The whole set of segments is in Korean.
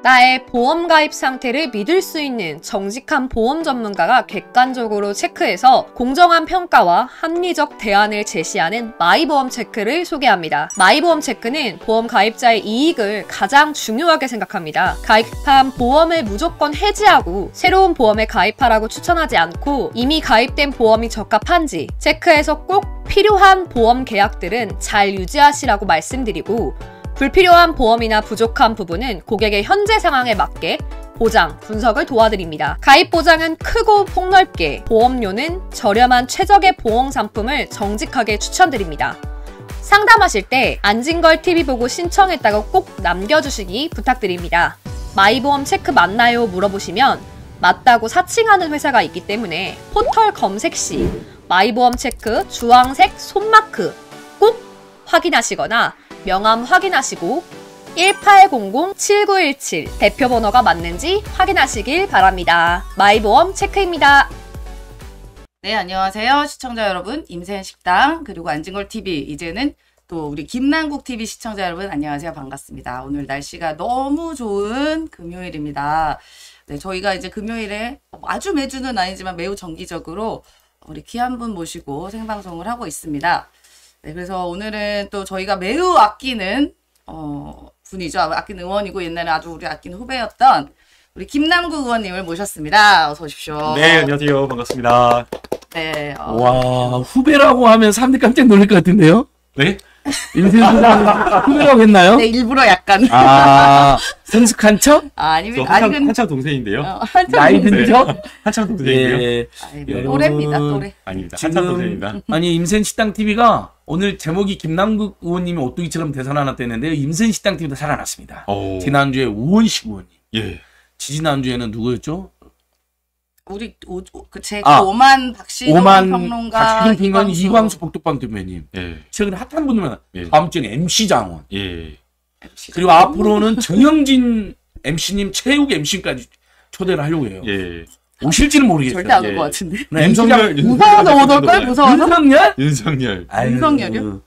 나의 보험 가입 상태를 믿을 수 있는 정직한 보험 전문가가 객관적으로 체크해서 공정한 평가와 합리적 대안을 제시하는 마이보험 체크를 소개합니다. 마이보험 체크는 보험 가입자의 이익을 가장 중요하게 생각합니다. 가입한 보험을 무조건 해지하고 새로운 보험에 가입하라고 추천하지 않고 이미 가입된 보험이 적합한지 체크해서 꼭 필요한 보험 계약들은 잘 유지하시라고 말씀드리고 불필요한 보험이나 부족한 부분은 고객의 현재 상황에 맞게 보장, 분석을 도와드립니다. 가입 보장은 크고 폭넓게, 보험료는 저렴한 최적의 보험 상품을 정직하게 추천드립니다. 상담하실 때 안진걸 TV 보고 신청했다고 꼭 남겨주시기 부탁드립니다. 마이보험 체크 맞나요? 물어보시면 맞다고 사칭하는 회사가 있기 때문에 포털 검색 시 마이보험 체크 주황색 손마크 꼭 확인하시거나 명함 확인하시고 1800-7917 대표 번호가 맞는지 확인하시길 바랍니다. 마이보험 체크입니다. 네, 안녕하세요. 시청자 여러분. 임센식당, 그리고 안진걸TV. 이제는 또 우리 김남국TV 시청자 여러분, 안녕하세요. 반갑습니다. 오늘 날씨가 너무 좋은 금요일입니다. 네, 저희가 이제 금요일에 아주 매주는 아니지만 매우 정기적으로 우리 귀한 분 모시고 생방송을 하고 있습니다. 네, 그래서 오늘은 또 저희가 매우 아끼는 어, 분이죠. 아끼는 의원이고 옛날에 아주 우리 아끼는 후배였던 우리 김남국 의원님을 모셨습니다. 어서 오십시오. 네, 안녕하세요. 반갑습니다. 네. 어, 와 후배라고 하면 사람들이 깜짝 놀랄 것 같은데요? 네? 임세현 선생님 후배라고 했나요? 네, 일부러 약간. 아 성숙한 척? 아, 저 아닙니다. 한참, 아직은 한참 동생인데요. 어, 한참 나이. 든 척? 한참 동생인데요. 예. 예. 또래입니다, 또래. 아닙니다. 지금- 한참 동생입니다. 아니 임센 식당 TV가 오늘 제목이 김남국 의원님이 오뚜기처럼 되살아났다 했는데요. 임센 식당 TV도 살아났습니다. 오. 지난주에 우원식 의원님, 예. 지지난주에는 누구였죠? 우리 오, 그제 아, 오만 박시동 오만 평론가 박희동 평론 이광수. 이광수 복덕방 대표님. 예. 최근에 핫한 분들만 예. 다음 주에 MC 장원. 예. 그리고 앞으로는 정영진 MC님, 최욱 MC까지 초대를 하려고 해요. 예. 오실지는 모르겠어요. 절대 안올 예. 것 같은데. 네, 윤석열, 무서워서 못 올 걸? 윤석열. 무서워서? 윤석열? 윤석열. 아유, 윤석열이요?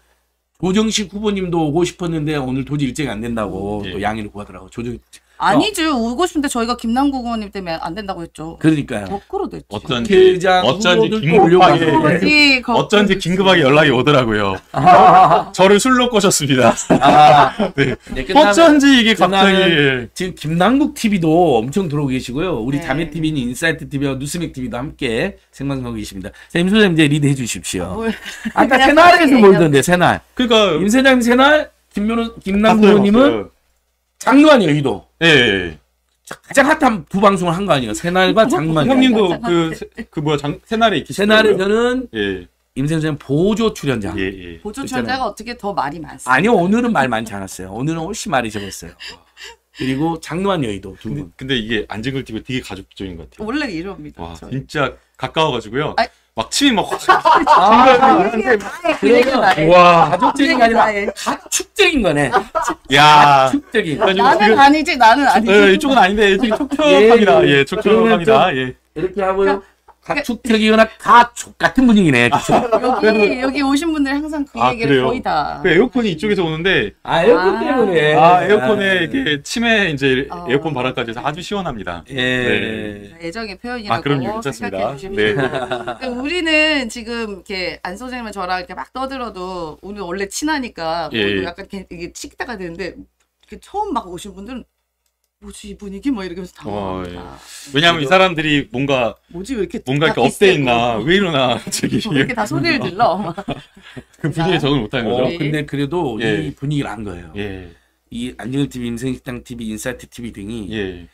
조정식 후보님도 오고 싶었는데 오늘 도저히 일정이 안 된다고 예. 또 양해를 구하더라고. 조정 아니죠. 오고 싶은데 저희가 김남국 의원님 때문에 안 된다고 했죠. 그러니까요. 거꾸로 됐지. 어쩐지, 어쩐지 후보들도 긴급하게, 올려가지고. 거꾸로 어쩐지. 긴급하게 연락이 오더라고요. 저를 술로 꼬셨습니다. 아, 네. 네, 끝나면- 어쩐지 이게 갑자기. 지금 김남국 TV도 엄청 들어오고 계시고요. 우리 네. 자매 TV는 인사이트 TV와 뉴스맥 TV도 함께 생방송하고 계십니다. 자, 임 소장님 이제 리드해 주십시오. 뭘- 아까 그냥 새날에서 몰던데 새날. 그러니까. 임 소장님 새날, 김변호 김남국 봤어요, 의원님은 봤어요. 장로한 여의도. 예, 예. 가장 핫한 두 방송을 한 거 아니에요. 새날과 여의도. 형님도 그, 세- 그 뭐야, 장, 새날에 있기 새날에서는 예. 임sen 선생 보조 출연자. 예, 예. 보조. 출연자가 어떻게 더 말이 많습니다. 아니요, 오늘은 말 많지 않았어요. 오늘은 훨씬 말이 적었어요. 그리고 장로한 여의도 두 근데, 분. 근데 이게 안진걸 TV 되게 가족적인 것 같아요. 원래 이럽니다. 와, 저희. 진짜 가까워가지고요. 아이. 막 침이 막 확. 아, 그게 나의 그 얘기가 나의. 와. 가족적인 게 아니라 가축적인 거네. 야. 가축적인. 그래가지고 나는 지금- 아니지 나는 아니지. 예, 이쪽은 아닌데 이쪽이 촉촉합니다. 예, 예, 촉촉합니다. 예. 이렇게 하고요. 가축적이 거나 가축 같은 분위기네. 그쵸? 여기 여기 오신 분들 항상 그 아, 얘기를 그래요? 거의 다. 그 에어컨이 이쪽에서 오는데 아, 에어컨 아. 때문에. 아 에어컨에 이렇게 침에 이제 어. 에어컨 바람까지 해서 아주 시원합니다. 예. 네. 애정의 표현이라고 아 그럼요 괜찮습니다. 생각해. 네. 그러니까 우리는 지금 이렇게 안 선생님은 저랑 이렇게 막 떠들어도 오늘 원래 친하니까 예, 오늘 예. 약간 이렇게 이게 치기다가 되는데 이렇게 처음 막 오신 분들은 뭐지 이 분위기 뭐 이러면서 어, 당황합니다. 왜냐하면 이 사람들이 뭔가 뭐지 왜 이렇게 뭔가 다 이렇게 up돼 있나. 왜 이러나 저기 왜 이렇게 다 소리를 질러? 그 분위기에 적응 못하는 어, 거죠. 네. 근데 그래도 예. 이 분위기를 안 거예요. 예, 이 안진걸 TV, 임세은 식당 TV, 인사이트 TV 등이 예.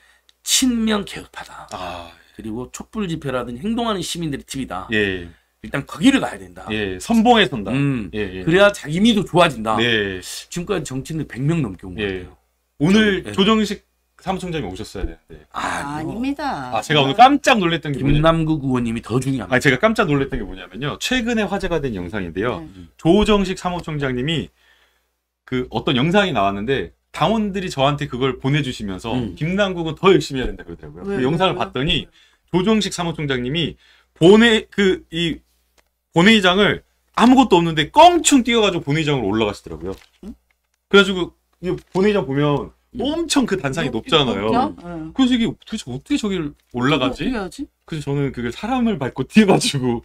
친명 개혁파다. 아, 그리고 촛불 집회라든 행동하는 시민들의 TV다. 예, 일단 거기를 가야 된다. 예. 선봉에 선다. 음. 예, 예. 그래야 자기 미도 좋아진다. 네. 지금까지 정치인들 100명 넘게 온것 예. 같아요. 오늘 예. 조정식 사무총장이 오셨어야 되는데. 아, 아닙니다. 아, 제가 오늘 깜짝 놀랐던 게 뭐냐. 김남국 의원님이 더 중요합니다. 아니, 제가 깜짝 놀랐던 게 뭐냐면요. 최근에 화제가 된 영상인데요. 네. 조정식 사무총장님이 그 어떤 영상이 나왔는데 당원들이 저한테 그걸 보내주시면서 음. 김남국은 더 열심히 해야 된다 그러더라고요. 그? 영상을? 봤더니 조정식 사무총장님이 본회 그 이 본회의장을 아무것도 없는데 껑충 뛰어가지고 본회의장으로 올라가시더라고요. 그래가지고 이 본회의장 보면 엄청 그 단상이? 높잖아요. 응. 그래서 이게 도대체 어떻게 저기를 어떻게 올라가지? 해야지? 그래서 저는 그게 사람을 밟고 뛰어가지고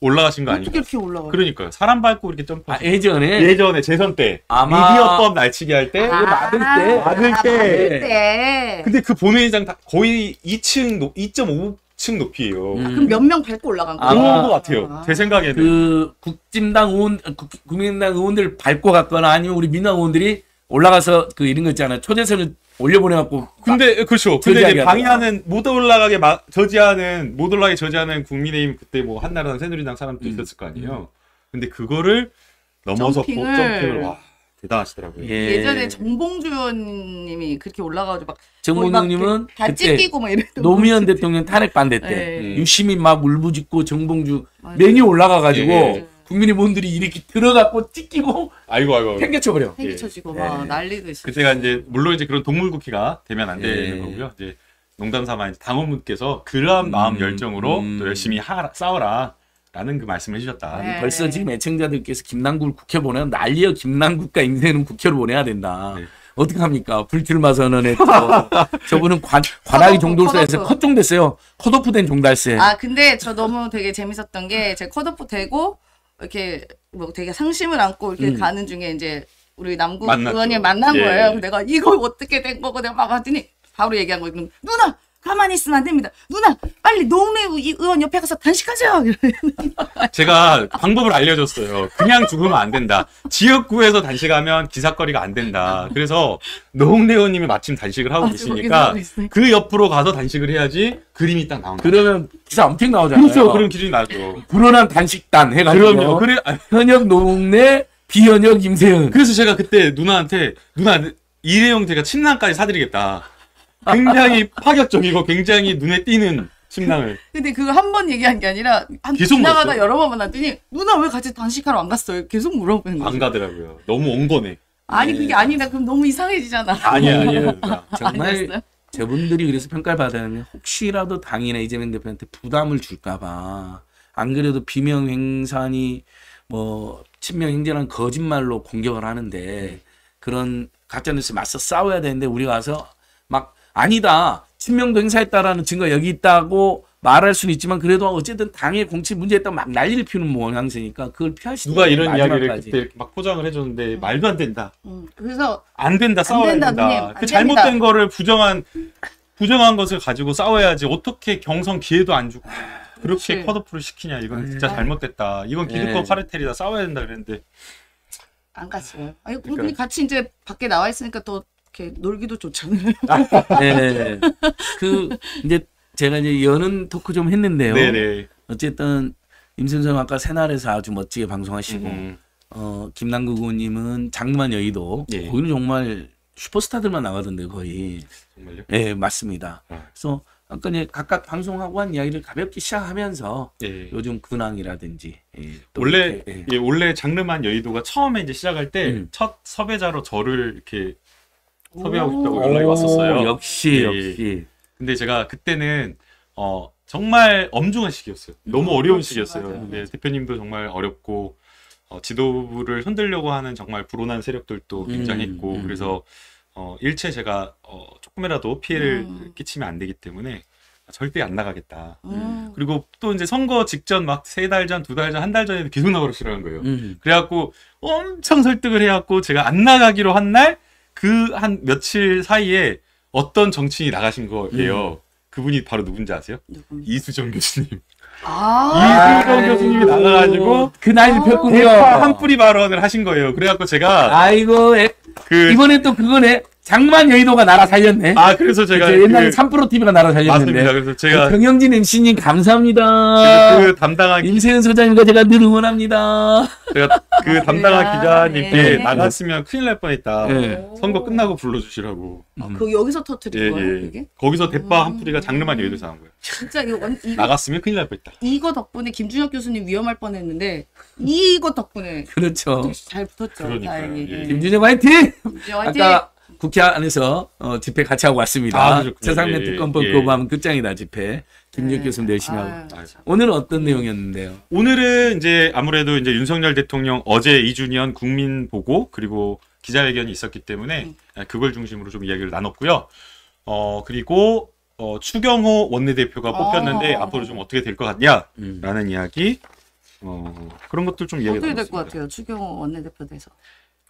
올라가신 거 어떻게 아닌가? 이렇게 올라가? 그러니까요. 사람 밟고 이렇게 점프. 아, 예전에 예전에 재선 때 아마- 미디어법 날치기 할 때. 아, 맞을 때. 맞을 때. 맞을 때. 근데 그 본회의장 다 거의 2층, 2.5층 높이에요. 음. 그럼 몇 명 밟고 올라간 거야? 아마- 그런 것 같아요. 아. 제 생각에는. 그 국진당 의원, 국, 국민당 의원들 밟고 갔거나 아니면 우리 민당 의원들이 올라가서 그 이런 거 있잖아요. 초대선을 올려보내갖고. 근데 그렇죠. 근데 이제 방해하는 못 올라가게 막 저지하는 못 올라가게 저지하는 국민의힘 그때 뭐 한나라당 새누리당 사람도 음. 있었을 거 아니에요. 근데 그거를 넘어서 점핑을- 점핑을 와 대단하시더라고요. 예. 예전에 정봉주 의원님이 그렇게 올라가가지고 막 정봉주님은 다 그때 찢기고 막 이랬던 노무현 거. 대통령 탄핵 반대 때 네. 유시민 막 울부짖고 정봉주. 메뉴 올라가가지고 예. 국민의원들이 이렇게 들어갔고 찢기고 아이고 아이고. 팽개쳐버려. 팽개쳐지고 예. 막 예. 있어. 그때가 이제 물론 이제 그런 동물국회가 되면 안 되는 예. 거고요. 이제 농담 삼아 이제 당원분께서 그러한 마음 음, 열정으로 음. 또 열심히 하, 싸워라 라는 그 말씀을 해주셨다. 네. 벌써 지금 애청자들께서 김남국을 국회 보내면 난리여 김남국과 임세는 국회로 보내야 된다. 네. 어떻게 합니까? 불출마 선언했죠. 저분은 관, 관악이 종돌세에서. 컷종 됐어요. 컷오프 된 종달세. 아 근데 저 너무 되게 재밌었던 게 제 컷오프 되고 이렇게 뭐 되게 상심을 안고 이렇게 음. 가는 중에 이제 우리 만났죠. 의원이 만난 예. 거예요. 그래서 내가 이거 어떻게 된 거고 내가 막 하더니 바로 얘기한 거예요. 누나 가만히 있으면 안 됩니다. 누나 빨리 노웅래 의- 의원 옆에 가서 단식하세요. 제가 방법을 알려줬어요. 그냥 죽으면 안 된다. 지역구에서 단식하면 기사거리가 안 된다. 그래서 노홍래 의원님이 마침 단식을 하고 거기서 계시니까. 그 옆으로 가서 단식을 해야지 그림이 딱 나온다. 그러면 기사 엄청 나오잖아요. 그렇죠. 그런 기준이 나죠. 불어난 단식단 해가지고 그럼요. 그래, 아, 현역 노웅래 비현역 임세은. 그래서 제가 그때 누나한테 누나 일회용 제가 침낭까지 사드리겠다. 굉장히 파격적이고 굉장히 눈에 띄는 침낭을. 근데 그거 한 번 얘기한 게 아니라 한 계속 지나가다. 여러 번 만났더니 누나 왜 같이 단식하러 안 갔어요? 계속 물어보는 거예요. 안 가더라고요. 너무 엉거네. 아니 그게 아니다. 그럼 너무 이상해지잖아. 아니야, 아니야. 정말? 저분들이 그래서 평가를 받았는데 혹시라도 당이나 이재명 대표한테 부담을 줄까봐 안 그래도 비명 행산이 뭐 친명 행진한 거짓말로 공격을 하는데 그런 가짜뉴스 맞서 싸워야 되는데 우리가 와서 막 아니다 친명도 행사했다라는 증거 여기 있다고 말할 수는 있지만 그래도 어쨌든 당의 공치 문제였다고 막 난리를 피우는 모양새니까 그걸 피하시는 누가 이런 이야기를 마지막까지. 그때 이렇게 막 포장을 해줬는데 말도 안 된다. 음, 그래서 안 된다 싸워야 된다, 된다. 누님, 안그 잘못된 됩니다. 거를 부정한 부정한 것을 가지고 싸워야지 어떻게 경선 기회도 안 주고 그렇게 그치. 컷오프를 시키냐 이건 네. 진짜 잘못됐다. 이건 기득권 네. 카르텔이다 싸워야 된다 그랬는데 안 갔어요. 아니 그러니까. 우리 같이 이제 밖에 나와 있으니까 또 이렇게 놀기도 좋잖아요. 네. 그 이제 제가 이제 여는 토크 좀 했는데요. 네네. 어쨌든 임선생 아까 새날에서 아주 멋지게 방송하시고 음, 어 김남국 의원님은 장만 여의도 예. 거기는 정말 슈퍼스타들만 나가던데 거의 정말요? 예 맞습니다. 아. 그래서 아까 이제 각각 방송하고 한 이야기를 가볍게 시작하면서 예. 요즘 근황이라든지 예, 또 원래 이렇게, 예. 예, 원래 장르만 여의도가 처음에 이제 시작할 때 음. 첫 섭외자로 저를 이렇게 섭외하고 오. 싶다고 연락이 왔었어요. 오, 역시 예. 역시 근데 제가 그때는 어 정말 엄중한 시기였어요. 너무 어려운 그렇지, 시기였어요. 맞아요. 근데 대표님도 정말 어렵고 어, 지도부를 흔들려고 하는 정말 불온한 세력들도 굉장했고 음. 그래서 어, 일체 제가 어, 조금이라도 피해를 음. 끼치면 안 되기 때문에 절대 안 나가겠다. 음. 그리고 또 이제 선거 직전 막 세 달 전, 두 달 전, 한 달 전에도 계속 나가라 싫어하는 거예요. 음. 그래갖고 엄청 설득을 해갖고 제가 안 나가기로 한 날 그 한 며칠 사이에 어떤 정치인이 나가신 거예요. 그분이 바로 누군지 아세요? 누구? 이수정 교수님. 아, 이수정 교수님이 나가가지고 그 나이를 폈군요. 대파 한 뿌리 발언을 하신 거예요. 그래갖고 제가 아이고 에, 그 이번에 또 그거네 장만 여의도가 나라 살렸네. 아 그래서 제가 그때 옛날에 그, 삼프로 TV가 나라 살렸는데. 맞습니다. 그래서 제가 정영진 MC님 감사합니다. 그 담당한 임세은 소장님과 제가 늘 응원합니다. 제가 그 담당한 아, 기자님께 네. 나갔으면 큰일 날 뻔했다. 네. 선거 끝나고 불러주시라고. 아, 그 여기서 터트린 예, 거예요, 예. 이게? 거기서 대파 한 음. 뿌리가 장르만 여의도에서 거예요. 진짜 이거, 원, 이거 나갔으면 큰일 날 뻔했다. 이거 덕분에 김준혁 교수님 위험할 뻔했는데 이거 덕분에 그렇죠. 잘 붙었죠. 그러니까요. 다행히. 예. 김준영 화이팅! 이제 화이팅! 아까 국회 안에서 어, 집회 같이 하고 왔습니다. 아, 그러셨군요. 세상면 예, 특검법 예. 거부하면 끝장이다 집회. 김준혁 네. 교수님 열심히 하고. 아, 오늘은 어떤 내용이었는데요? 오늘은 이제 아무래도 이제 윤석열 대통령 어제 2주년 국민 보고 그리고 기자회견이 있었기 때문에 음. 그걸 중심으로 좀 이야기를 나눴고요. 어 그리고 어, 추경호 원내대표가 뽑혔는데 어. 앞으로 좀 어떻게 될 것 같냐라는 음. 이야기 어 그런 것들 좀 이야기 어떻게 될 것. 같아요? 추경호 원내대표 돼서.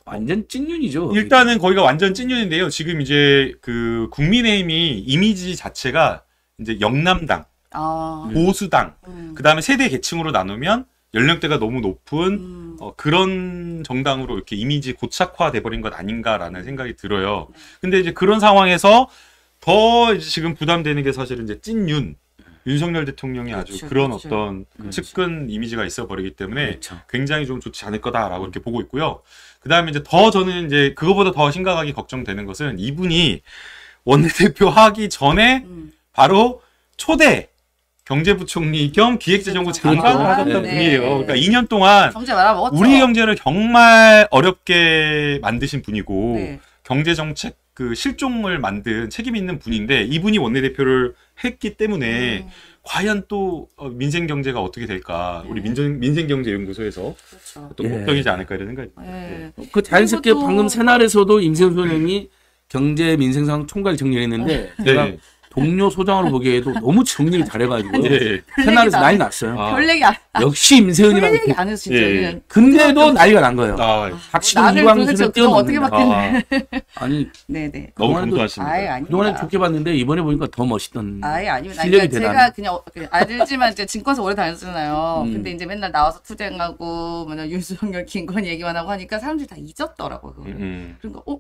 완전 찐윤이죠. 일단은 거기가 완전 찐윤인데요. 지금 이제 그 국민의힘이 이미지 자체가 이제 영남당, 아. 보수당, 음. 그 다음에 세대 계층으로 나누면 연령대가 너무 높은 음. 어, 그런 정당으로 이렇게 이미지 고착화돼 버린 것 아닌가라는 생각이 들어요. 근데 이제 그런 상황에서 더 이제 지금 부담되는 게 사실은 이제 찐윤 윤석열 대통령이 아주 그렇죠, 그런 그렇죠. 어떤 그렇죠. 측근 이미지가 있어 버리기 때문에 그렇죠. 굉장히 좀 좋지 않을 거다라고 이렇게 보고 있고요. 그 다음에 이제 더 저는 이제 그거보다 더 심각하게 걱정되는 것은 이분이 원내대표 하기 전에 음. 바로 초대 경제부총리 겸 기획재정부 장관을 그렇죠. 하셨던 네. 분이에요. 그러니까 2년 동안 경제. 우리 경제를 정말 어렵게 만드신 분이고 네. 경제 정책 그 실종을 만든 책임 있는 분인데 이분이 원내대표를 했기 때문에 음, 과연 또 어, 민생 경제가 어떻게 될까 우리 네. 민생 민생 경제 연구소에서 그렇죠. 또 예. 걱정이지 않을까 이런 생각이 예. 그 자연스럽게 또- 방금 새날에서도 임세훈 소장님이 경제 민생상 총괄 정리했는데 제가 네. 동료 소장으로 보기에도 너무 정리를 잘해가지고 예. 새날에서 난리 났어요. 아. 별 얘기 안, 역시 임세훈이랑 별 얘기 안 해서 진짜. 예. 그냥 근데도 난리가 난 거예요. 아, 박시동 나를 이광수를 어떻게 뛰어넘는다. 아, 아니 네네. 너무 그동안에도- 겸손하십니다. 아예 아닙니다. 그동안에 좋게 봤는데 이번에 보니까 더 멋있던 아예 아닙니다. 실력이 그러니까 대단해. 제가 그냥 어- 그냥 알지만 이제 증권사 오래 다녔잖아요. 음. 근데 이제 맨날 나와서 투쟁하고 맨날 윤석열 김건 얘기만 하고 하니까 사람들이 다 잊었더라고요. 그거를. 음, 그러니까 어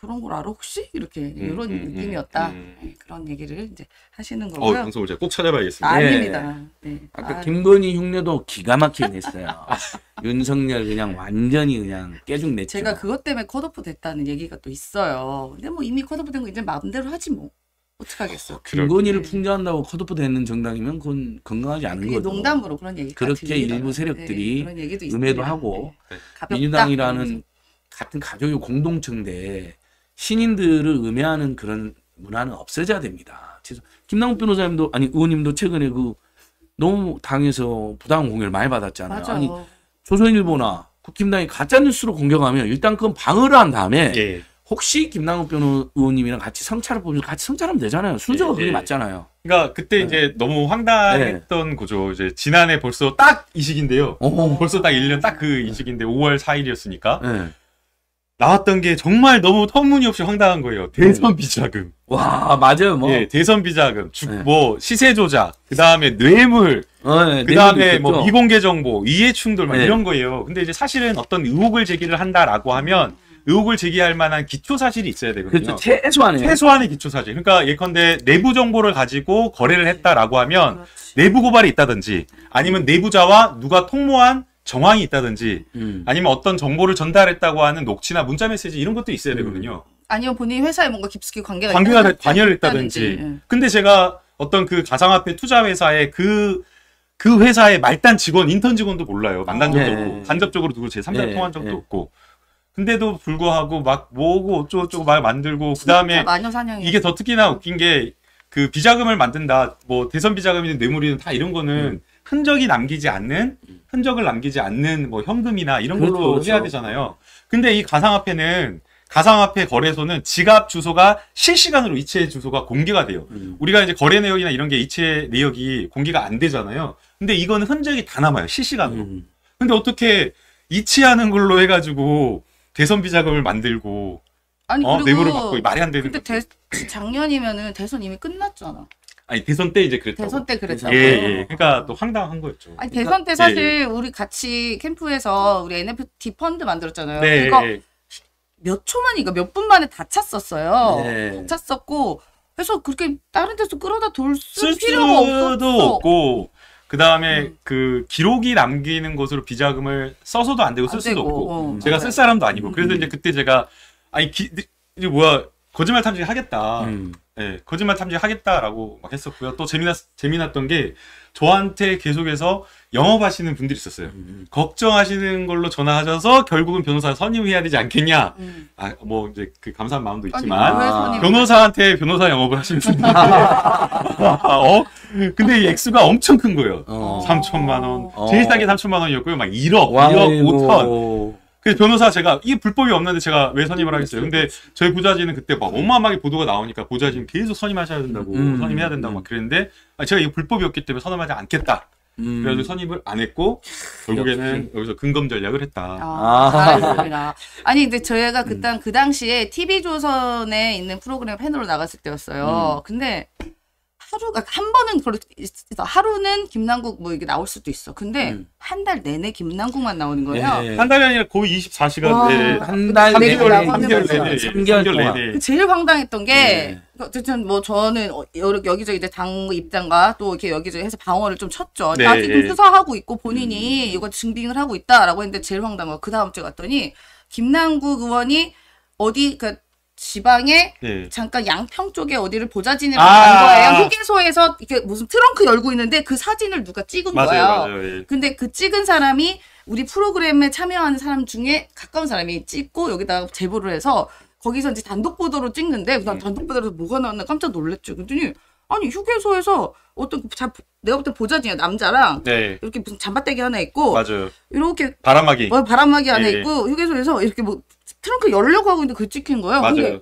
저런 걸 알아 혹시 이렇게 이런 음, 음, 느낌이었다. 음. 네, 그런 얘기를 이제 하시는 어, 거고요. 방송을 제가 꼭 찾아봐야겠습니다. 아, 예. 아닙니다. 네. 아까 아, 김건희 흉내도 기가 막히게 냈어요. 윤석열 그냥 완전히 그냥 깨죽 냈죠. 제가 그것 때문에 컷오프 됐다는 얘기가 또 있어요. 근데 뭐 이미 컷오프 된 거 이제 마음대로 하지 뭐. 어떡하겠어. 김건희를 네. 풍자한다고 컷오프 되는 정당이면 그건 건강하지 않은 그게 거죠. 농담으로 그런 얘기가 그렇게 들리더라고요. 일부 세력들이 네, 그런 얘기도 음해도. 하고 네. 민주당이라는 같은 가족의 공동체인데 신인들을 음해하는 그런 문화는 없어져야 됩니다. 그래서 김남국 변호사님도 아니 의원님도 최근에 그 너무 당에서 부당 공격을 많이 받았잖아요. 맞아. 아니 조선일보나 국힘당이 가짜 뉴스로 공격하면 일단 그건 방어를 한 다음에 예. 혹시 김남국 변호 의원님이랑 같이 성찰을 보면 같이 성찰하면 되잖아요. 순서가 예, 그게 예. 맞잖아요. 그러니까 그때 이제 너무 황당했던 거죠. 이제 지난해 벌써 딱 이 시기인데요. 어. 벌써 딱 1년 딱 그 이 시기인데 5월 4일이었으니까 네. 나왔던 게 정말 너무 터무니없이 황당한 거예요. 대선 비자금. 와 맞아요. 뭐 예, 대선 비자금. 주, 네. 뭐 시세 조작. 그 다음에 뇌물. 어, 네, 그 다음에 내용도 뭐. 미공개 정보, 이해 충돌 막 네. 이런 거예요. 근데 이제 사실은 어떤 의혹을 제기를 한다라고 하면 의혹을 제기할 만한 기초 사실이 있어야 되거든요. 그렇죠. 최소한의 최소한의 기초 사실. 그러니까 예컨대 내부 정보를 가지고 거래를 했다라고 하면 그렇지. 내부 고발이 있다든지 아니면 내부자와 누가 통모한 정황이 있다든지 음. 아니면 어떤 정보를 전달했다고 하는 녹취나 문자 메시지 이런 것도 있어야 되거든요. 아니면 본인이 회사에 뭔가 깊숙이 관계가 관계가 있다든지, 관여를 했다든지. 예. 근데 제가 어떤 그 가상화폐 투자 회사의 그, 그 회사의 말단 직원, 인턴 직원도 몰라요. 만난 적도 예. 없고, 간접적으로 누구 제 3자 예, 통한 적도 예. 없고. 근데도 불구하고 막 뭐고 어쩌고저쩌고 막 만들고, 그 다음에 진짜 마녀 사냥이 이게 더 특히나 웃긴 게 그 비자금을 만든다, 뭐 대선 비자금이든 뇌물이든 다 이런 거는 음. 흔적이 남기지 않는, 흔적을 남기지 않는 뭐 현금이나 이런 걸로 그렇죠, 그렇죠. 해야 되잖아요. 근데 이 가상화폐는 가상화폐 거래소는 지갑 주소가 실시간으로 이체 주소가 공개가 돼요. 음. 우리가 이제 거래 내역이나 이런 게 이체 내역이 공개가 안 되잖아요. 근데 이거는 흔적이 다 남아요. 실시간으로. 음. 근데 어떻게 이체하는 걸로 해가지고 대선 비자금을 만들고 아니 어? 그리고 뇌물을 받고 말이 안 되는 근데 거죠. 대, 작년이면은 대선 이미 끝났잖아. 아니 대선 때 이제 그랬다고. 대선 때 예, 그랬잖아. 예. 그러니까 또 황당한 거였죠. 아니 그러니까- 대선 때 사실 우리 같이 캠프에서 우리 NFT 펀드 만들었잖아요. 네. 그거 예. 몇 초만인가 몇분 만에 다 찼었어요. 네. 다 찼었고 그래서 그렇게 다른 데서 끌어다 돌 필요가 수도 없었어. 없고 그 다음에 음. 그 기록이 남기는 것으로 비자금을 써서도 안 되고 쓸 안 수도 되고, 없고 어, 제가 맞아요. 쓸 사람도 아니고 그래서 음. 이제 그때 제가 아니 기, 이게 뭐야 거짓말 탐지 하겠다. 음. 예, 거짓말 탐지 하겠다라고 막 했었고요. 또 재미났 재미났던 게 저한테 계속해서 영업하시는 분들이 있었어요. 음. 걱정하시는 걸로 전화하셔서 결국은 변호사 선임해야 되지 않겠냐. 음. 아, 뭐 이제 그 감사한 마음도 아니, 있지만 왜 아, 선임? 변호사한테 변호사 영업을 하시는 분들. 어? 근데 이 액수가 엄청 큰 거예요. 어. 3천만 원. 어. 제일 싸게 3천만 원이었고요. 막 1억, 2억, 5천. 그래서 변호사 제가 이게 불법이 없는데 제가 왜 선임을 하겠어요. 근데 저희 보좌진은 그때 막 어마어마하게 보도가 나오니까 보좌진 계속 선임하셔야 된다고 음. 선임해야 된다고 막 그랬는데 아, 제가 이거 불법이었기 때문에 선임하지 않겠다. 음. 그래가지고 선임을 안 했고 결국에는 여기서 근검 전략을 했다. 아, 아. 아니 근데 저희가 그때 그 당시에 TV 조선에 있는 프로그램 패널로 나갔을 때였어요. 근데 하루가 한 번은 있어. 하루는 김남국 뭐 이게 나올 수도 있어. 근데 음. 한달 내내 김남국만 나오는 거예요. 예. 한 달이 아니라 거의 24시간 와. 네. 한달 내내 내내 나가면 3개월 됐어요. 내내. 그 제일 황당했던 게 네. 어쨌든 뭐 저는 어, 여기저기 이제 당 입장과 또 이렇게 여기저기 해서 방어를 좀 쳤죠. 네, 좀 예. 수사하고 있고 본인이 이거 증빙을 하고 있다라고 했는데 제일 황당한 거 그 다음 주에 갔더니 김남국 의원이 어디 그 지방에 네. 잠깐 양평 쪽에 어디를 보좌진으로 아. 간 거예요. 휴게소에서 이렇게 무슨 트렁크 열고 있는데 그 사진을 누가 찍은 맞아요, 거예요. 맞아요. 예. 근데 그 찍은 사람이 우리 프로그램에 참여하는 사람 중에 가까운 사람이 찍고 여기다가 제보를 해서 거기서 이제 단독 보도로 찍는데 그냥 단독 보도로 뭐가 나왔나 깜짝 놀랐죠. 그랬더니 아니 휴게소에서 어떤 그 자, 내가 볼 때 보좌진이야 남자랑 네, 이렇게 무슨 잠바떼기 하나 있고 맞아요. 이렇게 바람막이. 어, 바람막이 하나 예, 예. 있고 휴게소에서 이렇게 뭐 트렁크 열려고 하고 있는데 그 찍힌 거예요. 맞아요. 근데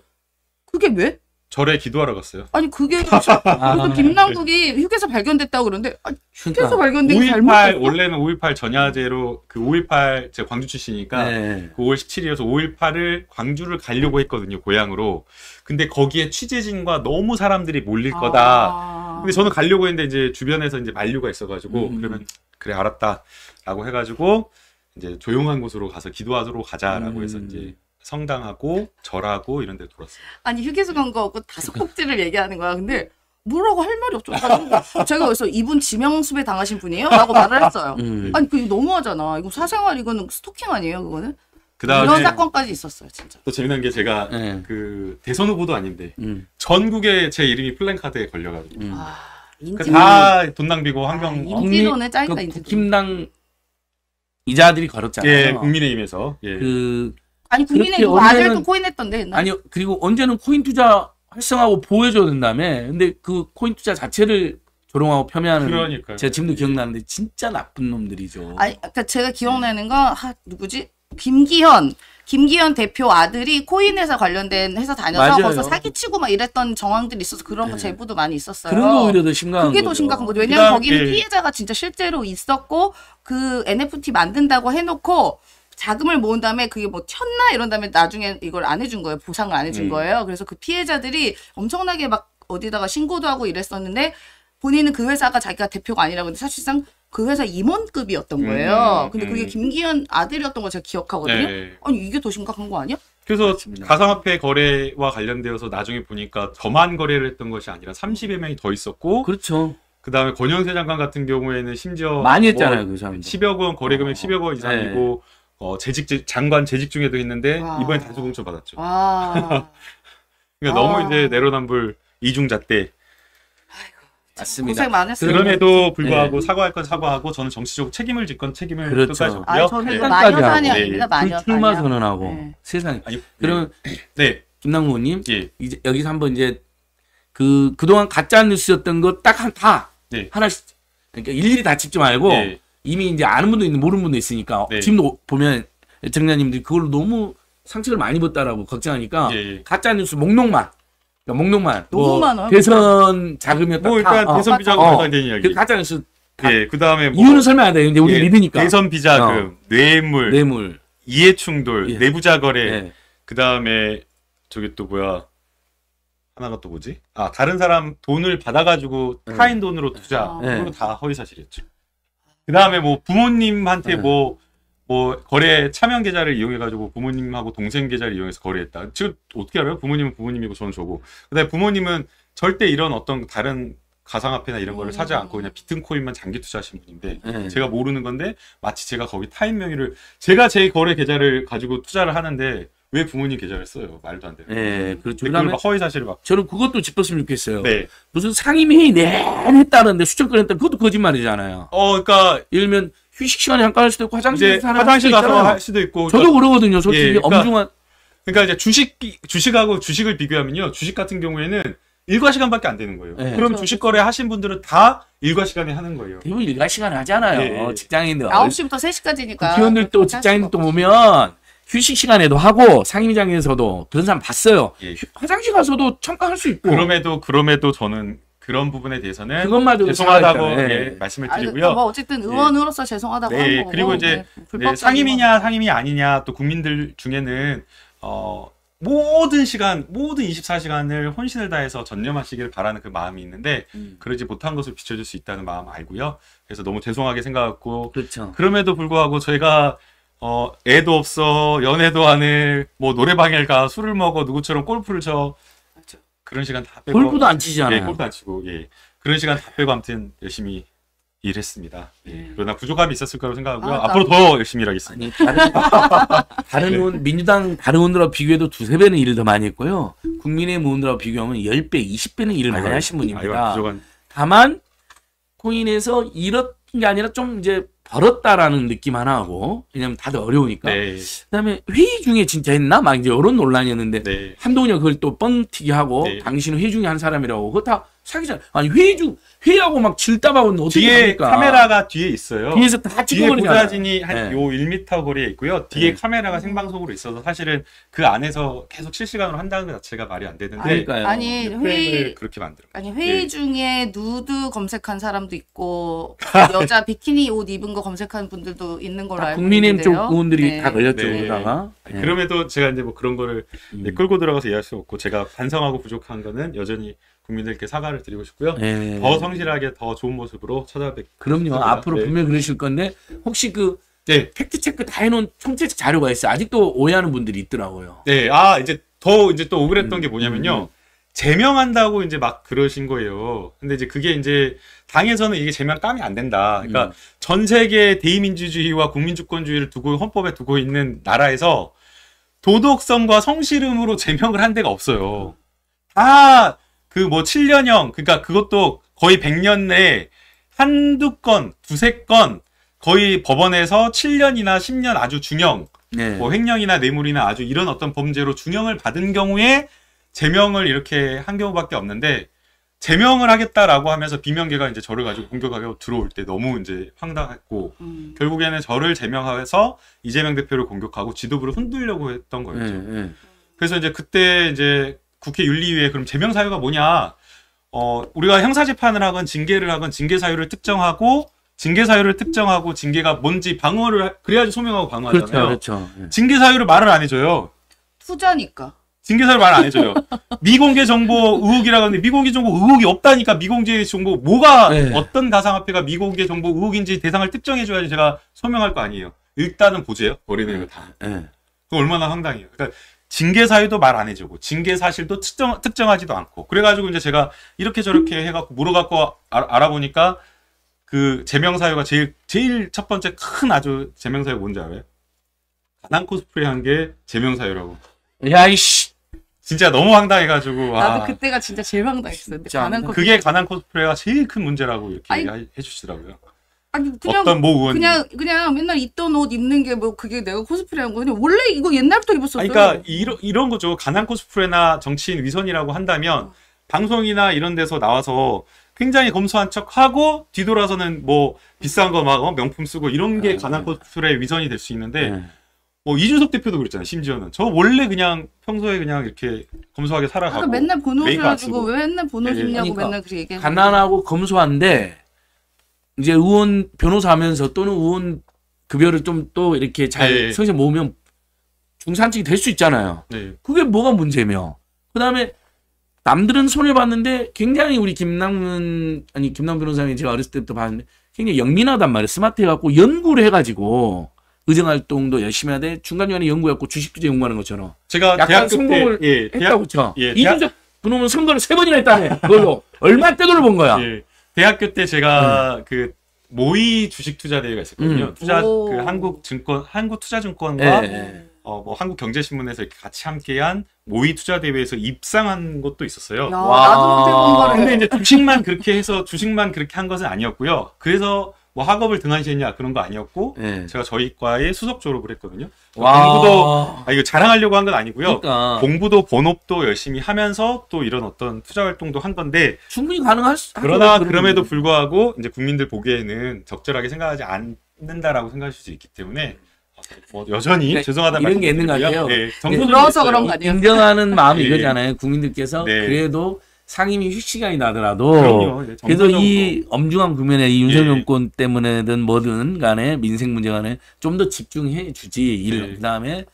그게 왜? 절에 기도하러 갔어요. 아니 그게 아. 그래서 김남국이 휴게소 발견됐다고 그러는데 아니, 휴게소 그러니까. 발견된 게5.18 잘못됐어? 원래는 5.18 전야제로 그 5.18 제가 광주 출신이니까 네. 그 5월 17일에서 5.18을 광주를 가려고 했거든요 고향으로. 근데 거기에 취재진과 너무 사람들이 몰릴 거다. 아. 근데 저는 가려고 했는데 이제 주변에서 이제 만류가 있어가지고 음. 그러면 그래 알았다라고 해가지고 이제 조용한 곳으로 가서 기도하러 가자라고 음. 해서 이제 성당하고 절하고 이런 데 돌았어요. 아니 휴게소 간거 없고 다섯 꼭지를 얘기하는 거야. 근데 뭐라고 할 말이 없죠. 제가 그래서 이분 지명수배 당하신 분이에요? 라고 말을 했어요. 음. 아니 그거 너무하잖아. 이거 사생활 이거는 스토킹 아니에요 그거는? 그 이런 다음에 사건까지 있었어요 진짜. 또 재미난 게 제가 네. 그 대선 후보도 아닌데 음. 전국에 제 이름이 플랜카드에 걸려가지고 음. 아 그러니까 다돈 낭비고 환경 아, 인지도는 짱이다 그 인지도. 국힘당 이자들이 걸었잖아요. 예 국민의힘에서 예. 그 아니 국민의 그렇게 그 아들도 언제는- 코인했던데 옛날에. 아니 그리고 언제는 코인 투자 활성하고 보호해줘야 된다며. 근데 그 코인 투자 자체를 조롱하고 폄훼하는 그러니까요. 제가 지금도 기억나는데 진짜 나쁜 놈들이죠. 아니, 그러니까 제가 기억나는 건 하, 누구지? 김기현. 김기현 대표 아들이 코인 회사 관련된 회사 다녀서 맞아요. 거기서 사기치고 막 이랬던 정황들이 있어서 그런 거 네. 제보도 많이 있었어요. 그런 거 오히려 더 심각한 그게 더 거죠. 심각한 거죠. 왜냐면 그다음- 거기는 예. 피해자가 진짜 실제로 있었고 그 NFT 만든다고 해놓고 자금을 모은 다음에 그게 뭐 튀었나 이런 다음에 나중에 이걸 안 해준 거예요. 보상을 안 해준 음. 거예요. 그래서 그 피해자들이 엄청나게 막 어디다가 신고도 하고 이랬었는데 본인은 그 회사가 자기가 대표가 아니라고 근데 사실상 그 회사 임원급이었던 거예요. 음, 근데 그게 음. 김기현 아들이었던 걸 제가 기억하거든요. 예. 아니 이게 더 심각한 거 아니야? 그래서 맞습니다. 가상화폐 거래와 관련되어서 나중에 보니까 저만 거래를 했던 것이 아니라 30여 명이 더 있었고 그렇죠. 그 다음에 권영세 장관 같은 경우에는 심지어 많이 뭐 했잖아요 그 사람들. 10억 원 거래 금액 어. 10억 원 이상이고 어, 재직 장관 재직 중에도 했는데 와. 이번에 단수 공천 받았죠. 와. 그러니까 아. 너무 이제 내로남불 이중잣대. 맞습니다. 고생 많았어요. 그럼에도 불구하고 사과할 건 사과하고 저는 정치적으로 책임을 질 건 책임을 네. 그렇죠. 끝까지 아, 졌고요. 저는 네. 하고, 그 마녀사냥. 불출마 선언하고 네. 세상에. 아니, 그러면 네, 김남국님 예, 이제 여기서 한번 이제 그 그동안 가짜 뉴스였던 거 딱 한다 네. 하나씩 그러니까 일일이 다 짚지 말고 네. 이미 이제 아는 분도 있는 모르는 분도 있으니까 네. 지금도 보면 정자님들이 그걸로 너무 상처를 많이 받다라고 걱정하니까 예, 예. 가짜 뉴스 목록만 그러니까 목록만 너무 뭐 많아요. 대선 자금이었다 뭐 일단 다, 대선 어, 비자금 어. 관련된 이야기. 그 가짜 뉴스 다- 예, 그 다음에 뭐 이유는 설명 안 돼. 근데 우리 예, 믿으니까 대선 비자금, 뇌물, 뇌물 이해 충돌, 예. 내부자 거래, 예. 그 다음에 저기 또 뭐야 하나가 또 뭐지? 아 다른 사람 돈을 받아 가지고 네. 타인 돈으로 투자 아. 네. 그리고 다 허위 사실이었죠. 그 다음에 뭐 부모님한테 네. 뭐. 뭐 거래 차명 계좌를 이용해가지고 부모님하고 동생 계좌를 이용해서 거래했다. 지금 어떻게 알아요? 부모님은 부모님이고 저는 저고. 그다음에 부모님은 절대 이런 어떤 다른 가상화폐나 이런 거를 사지 음. 않고 그냥 비트코인만 장기 투자하신 분인데 예. 제가 모르는 건데 마치 제가 거기 타인 명의를 제가 제 거래 계좌를 가지고 투자를 하는데 왜 부모님 계좌를 써요? 말도 안 되는. 예, 그렇죠. 그다음에 막 허위 사실을 막. 저는 그것도 짚었으면 좋겠어요. 네. 무슨 상임회의 내내 했다는데 수정권 했다 그것도 거짓말이잖아요. 어, 그러니까 들면 휴식 시간에 잠깐 할 수도 있고 화장실 화장실 할 수도 가서 있잖아요. 할 수도 있고. 저도 그러거든요. 솔직히 예, 그러니까- 엄중한 그러니까 이제 주식 주식하고 주식을 비교하면요. 주식 같은 경우에는 일과 시간밖에 안 되는 거예요. 네. 그럼 그렇죠. 주식 거래 하신 분들은 다 일과 시간에 하는 거예요. 대부분 일과 시간을 하잖아요. 예, 예. 직장인들. 9시부터 3시까지니까. 국회의원들 또 직장인들 또 보면 휴식 시간에도 하고 상임위장에서도 그런 사람 봤어요. 예. 휴- 화장실 가서도 잠깐 할수 있고 그럼에도 그럼에도 저는 그런 부분에 대해서는 그것마저도 죄송하다고. 예, 예. 말씀을 아니, 드리고요. 뭐 어쨌든 의원으로서 죄송하다고 네, 그리고 이제 네, 네, 상임이냐 상임이 아니냐 또 국민들 중에는 어 모든 시간 모든 24시간을 혼신을 다해서 전념하시길 바라는 그 마음이 있는데 음. 그러지 못한 것을 비춰줄 수 있다는 마음 알고요. 그래서 너무 죄송하게 생각했고 그렇죠. 그럼에도 불구하고 저희가 어 애도 없어 연애도 안 해 뭐 노래방에 가 술을 먹어 누구처럼 골프를 쳐. 그런 시간 다 빼고 골프도 안 예, 치잖아요. 골프 안 치고 예 그런 시간 다 빼고 아무튼 열심히 일했습니다. 예, 네. 그러나 부족함이 있었을 거라고 생각하고요. 아, 앞으로 더 열심히 일하겠습니다. 아니 다른 다른 의원 민주당 다른 의원들하고 비교해도 두세 배는 일을 더 많이 했고요. 국민의힘 의원들하고 비교하면 10배, 20배는 일을 많이 하신 분입니다. 부족한 다만 코인에서 잃었던 게 아니라 좀 이제 벌었다라는 느낌 하나 하고 왜냐면 다들 어려우니까 네, 그다음에 회의 중에 진짜 했나 막 이제 이런 논란이었는데 네. 한동훈이 그걸 또 뻥튀기 하고 네. 당신은 회의 중에 한 사람이라고 그거 다 사기잖아 아니 회의 중 회의하고 막 질답하고 어떻게 뒤에 합니까 카메라가 뒤에 있어요. 뒤에서 다 뒤에 찍어버리잖아 보좌진이 한 네. 요 1m 거리에 있고요. 뒤에 네. 카메라가 생방송으로 있어서 사실은 그 안에서 계속 실시간으로 한다는 것 자체가 말이 안 되는데 그러니까요 아니 프레임을 회의 그렇게 만들어. 아니 회의 예. 중에 누드 검색한 사람도 있고 여자 비키니 옷 입은 거 검색한 분들도 있는 걸로 다 알고 국민의힘 쪽 있는데요. 의원들이 네. 다 걸렸죠 네. 그러다가 네. 그럼에도 제가 이제 뭐 그런 거를 음. 네, 끌고 들어가서 이해할 수 없고 제가 반성하고 부족한 거는 여전히 국민들께 사과를 드리고 싶고요. 네. 더 성실하게 더 좋은 모습으로 찾아뵙. 그럼요 감사합니다. 앞으로 네. 분명히 그러실 건데 혹시 그 네, 팩트 체크 다 해놓은 총체 자료가 있어요 아직도 오해하는 분들이 있더라고요 네. 아 이제 더 이제 또 억울했던 음, 게 뭐냐면요. 음. 제명한다고 이제 막 그러신 거예요. 근데 이제 그게 이제 당에서는 이게 제명 까면 안 된다. 그러니까 음. 전 세계 대의민주주의와 국민주권주의를 두고 헌법에 두고 있는 나라에서 도덕성과 성실음으로 제명을 한 데가 없어요. 다 그 뭐 7년형 그러니까 그것도 거의 100년 내에 한두 건, 두세 건 거의 법원에서 7년이나 10년 아주 중형 네. 뭐 횡령이나 뇌물이나 아주 이런 어떤 범죄로 중형을 받은 경우에 제명을 이렇게 한 경우밖에 없는데 제명을 하겠다라고 하면서 비명계가 이제 저를 가지고 공격하고 들어올 때 너무 이제 황당했고 음. 결국에는 저를 제명해서 이재명 대표를 공격하고 지도부를 흔들려고 했던 거였죠. 네, 네. 그래서 이제 그때 이제 국회 윤리위에 그럼 제명 사유가 뭐냐? 어, 우리가 형사 재판을 하건 징계를 하건 징계 사유를 특정하고 징계 사유를 특정하고 징계가 뭔지 방어를 하- 그래야지 소명하고 방어하잖아요. 그렇죠 그렇죠 네. 징계 사유를 말을 안 해줘요. 투자니까. 징계 사유 말안 해줘요. 미공개 정보 의혹이라고 하는데 미공개 정보 의혹이 없다니까 미공개 정보 뭐가 네. 어떤 가상화폐가 미공개 정보 의혹인지 대상을 특정해줘야지 제가 소명할 거 아니에요. 일단은 보세요. 버리는 거 다. 네. 그 얼마나 황당해요. 그러니까 징계 사유도 말 안 해주고 징계 사실도 특정 특정하지도 않고 그래가지고 이제 제가 이렇게 저렇게 해갖고 물어갖고 알- 알아보니까 그 제명 사유가 제일 제일 첫 번째 큰 아주 제명 사유 뭔지 알아요? 가난 코스프레 한 게 제명 사유라고. 야이씨 진짜 너무 황당해가지고 와, 나도 그때가 진짜 제일 황당했어. 진짜 가는 거 그게 가난 코스프레가 제일 큰 문제라고 이렇게 아니, 하- 해주시더라고요. 아니 그냥 어떤 모 의원이. 그냥 그냥 맨날 입던 옷 입는 게 뭐 그게 내가 코스프레한 거 그냥 원래 이거 옛날부터 입었었어요. 아니, 그러니까 이런 이런 거죠. 가난 코스프레나 정치인 위선이라고 한다면 방송이나 이런 데서 나와서 굉장히 검소한 척 하고 뒤돌아서는 뭐 비싼 거 막 명품 쓰고 이런 게 네, 가난 네. 코스프레 위선이 될 수 있는데 네. 뭐 이준석 대표도 그랬잖아요. 심지어는 저 원래 그냥 평소에 그냥 이렇게 검소하게 살아가고 아까 맨날 안 가지고. 왜 맨날 본옷 네, 입냐고 그러니까 맨날 그렇게 얘기해. 가난하고 검소한데 이제 의원 변호사 하면서 또는 의원 급여를 좀 또 이렇게 잘 네. 성실 모으면 중산층이 될 수 있잖아요. 네. 그게 뭐가 문제며? 그다음에 남들은 손해 봤는데 굉장히 우리 김남은 아니 김남 변호사님 제가 어렸을 때부터 봤는데 굉장히 영민하단 말이에요. 스마트해 갖고 연구를 해 가지고 의정 활동도 열심히 하되 중간 중간에 연구했고 주식 투자 연구하는 것처럼 제가 약간 대학교 성공을 때 예, 했다고 그죠? 예, 이준석 그놈은 선거를 세 번이나 했다네. 그걸로 얼마 떼돈을 번 거야? 예, 대학교 때 제가 그 모의 주식 투자 대회가 있었거든요. 음. 투자 오. 그 한국 증권 한국 투자 증권과 예, 예. 어, 뭐 한국 경제신문에서 이렇게 같이 함께한 모의 투자 대회에서 입상한 것도 있었어요. 야, 와. 나도. 근데 이제 주식만 그렇게 해서 주식만 그렇게 한 것은 아니었고요. 그래서 뭐 학업을 등한시했냐 그런 거 아니었고 예. 제가 저희 과에 수석 졸업을 했거든요. 와. 공부도 아 이거 자랑하려고 한 건 아니고요. 그러니까 공부도 본업도 열심히 하면서 또 이런 어떤 투자 활동도 한 건데 충분히 가능할 수. 그러나 그럼에도 불구하고 이제 국민들 보기에는 적절하게 생각하지 않는다라고 생각하실 수 있기 때문에 뭐 여전히 그러니까 죄송하다는 이런 게 있는 것 말씀드리고요. 같아요. 네, 있어요. 그런 거 아니에요? 인정하는 마음이 예. 이거잖아요. 국민들께서 네. 그래도 상임위 휴식 시간이 나더라도 그럼요. 네, 그래도. 이 엄중한 국면에 이 윤석열 예. 정권 때문에든 뭐든 간에 민생 문제 간에 좀 더 집중해 주지. 일 네. 그다음에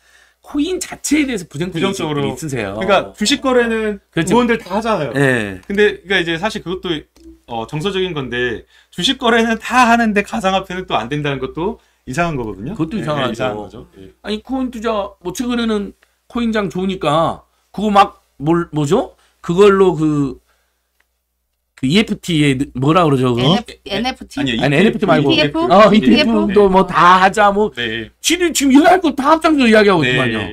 코인 자체에 대해서 부정적으로. 있으세요. 그러니까 주식 거래는 그렇죠. 의원들 다 하잖아요. 예. 근데 그러니까 이제 사실 그것도 어, 정서적인 건데 주식 거래는 다 하는데 가상화폐는 또 안 된다는 것도 이상한 거거든요. 그것도 예, 이상하죠. 예, 이상한 거죠. 예. 아니 코인 투자 뭐 최근에는 코인장 좋으니까 그거 막 뭘 뭐죠? 그걸로 그, 그 EFT에 뭐라 그러죠? 그거? NF, NFT? 아니, 아니 NFT 말고 ETF? 어 ETF? ETF도 뭐 다 하자 뭐 네. 지금 지금 이야기할 거 다 합장해서 이야기하고 네. 있구만요.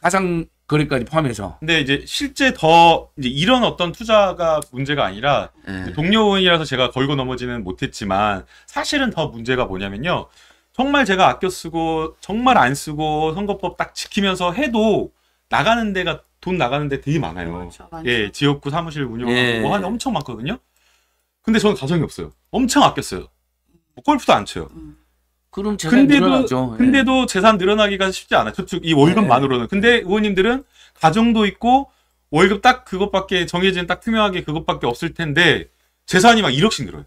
가상 거래까지 포함해서. 근데 이제 실제 더 이제 이런 어떤 투자가 문제가 아니라 예. 동료 의원이라서 제가 걸고 넘어지는 못했지만 사실은 더 문제가 뭐냐면요. 정말 제가 아껴 쓰고 정말 안 쓰고 선거법 딱 지키면서 해도 나가는 데가 돈 나가는 데 되게 많아요. 많죠, 많죠. 예, 지역구 사무실 운영하고 예. 뭐 하는 엄청 많거든요. 근데 저는 가정이 없어요. 엄청 아꼈어요. 뭐 골프도 안 쳐요. 그럼 재산이 근데도 늘어나죠. 예. 근데도 재산 늘어나기가 쉽지 않아. 저축 이 월급만으로는. 근데 의원님들은 가정도 있고 월급 딱 그것밖에 정해진 딱 투명하게 그것밖에 없을 텐데 재산이 막 1억씩 늘어요.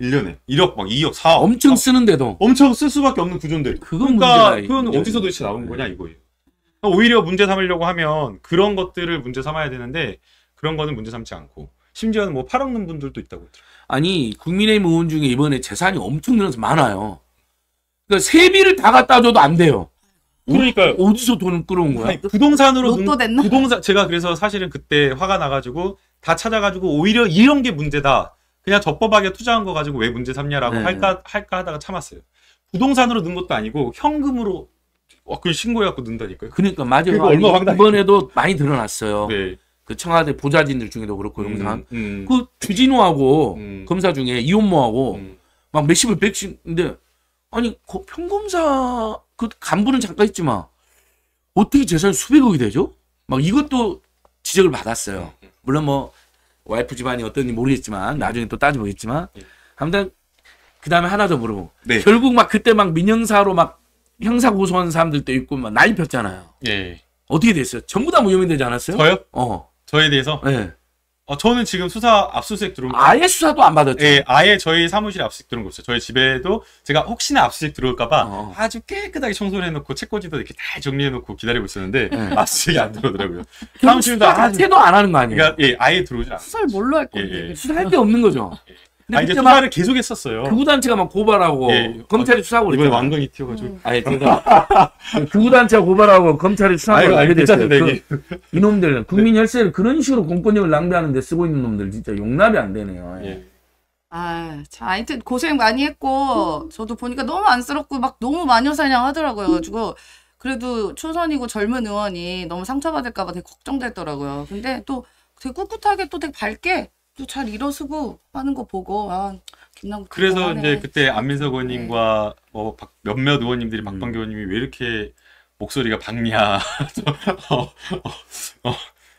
1년에 1억 막 2억 4억 엄청 막 쓰는데도 엄청 쓸 수밖에 없는 구조인데 그건 그러니까 문제가 그건. 어디서 도대체 나온 거냐 이거예요. 오히려 문제 삼으려고 하면 그런 것들을 문제 삼아야 되는데 그런 거는 문제 삼지 않고 심지어는 뭐 팔없는 분들도 있다고 하더라고요. 아니 국민의힘 의원 중에 이번에 재산이 엄청 늘어서 많아요. 그러니까 세비를 다 갖다 줘도 안 돼요. 그러니까요. 어디서 돈을 끌어온 거야? 아니, 부동산으로 로또 눈- 됐나? 부동산 제가 그래서 사실은 그때 화가 나가지고 다 찾아가지고 오히려 이런 게 문제다. 그냥 적법하게 투자한 거 가지고 왜 문제 삼냐라고 네. 할까 할까 하다가 참았어요. 부동산으로 넣은 것도 아니고 현금으로 어, 그걸 신고해갖고 넣는다니까요. 그러니까 맞아요. 그거 아니, 얼마나 황당해. 이번에도 많이 드러났어요. 네. 그 청와대 보좌진들 중에도 그렇고 영상. 음, 음, 그 주진우하고 음. 검사 중에 이혼모하고 음. 막 몇십을 백씩인데 아니 그 평검사 그 간부는 잠깐 있지만 어떻게 재산이 수백억이 되죠? 막 이것도 지적을 받았어요. 물론 뭐 와이프 집안이 어떤지 모르겠지만 나중에 또 따져보겠지만 예. 아무튼 그 다음에 하나 더 물어보고 네. 결국 막 그때 막 민형사로 막 형사 고소한 사람들도 있고 막 난리 폈잖아요. 예. 어떻게 됐어요? 전부 다 무혐의 되지 않았어요? 저요? 어, 저에 대해서 예. 어, 저는 지금 수사 압수수색 들어온 거 아예 수사도 안 받았죠. 예, 아예 저희 사무실에 압수수색 들어온 거 없어요. 저희 집에도 제가 혹시나 압수수색 들어올까봐 어. 아주 깨끗하게 청소를 해놓고 책꽂이도 이렇게 다 정리해놓고 기다리고 있었는데 네. 압수수색이 안 들어오더라고요. 사무실도 아주 자체도 안 하는 거 아니에요? 그러니까 예, 아예 들어오질 않아요. 수사를 뭘로 할 건데. 예, 예. 수사할 게 없는 거죠. 근데 아 이제 수사를 계속 했었어요. 극우단체가 막 고발하고 예. 검찰이 수사하고 이번에 그랬잖아. 왕건이 튀어가지고. 아니 제가 극우단체가 고발하고 검찰이 수사하고 알게 됐어요. 그, 이놈들 국민 혈세를 그런 식으로 공권력을 낭비하는데 쓰고 있는 놈들 진짜 용납이 안 되네요. 예. 아, 참, 하여튼 고생 많이 했고, 저도 보니까 너무 안쓰럽고, 막 너무 마녀사냥 하더라고요. 가지고, 그래도 초선이고 젊은 의원이 너무 상처받을까봐 되게 걱정됐더라고요. 근데 또 되게 꿋꿋하게 또 되게 밝게 또 잘 일어서고 하는 거 보고, 아, 김남국. 그래서. 이제 그때 안민석 의원님과 뭐 박- 몇몇 의원님들이 음. 박방기 의원님이 왜 이렇게 목소리가 밝냐. 어, 어, 어,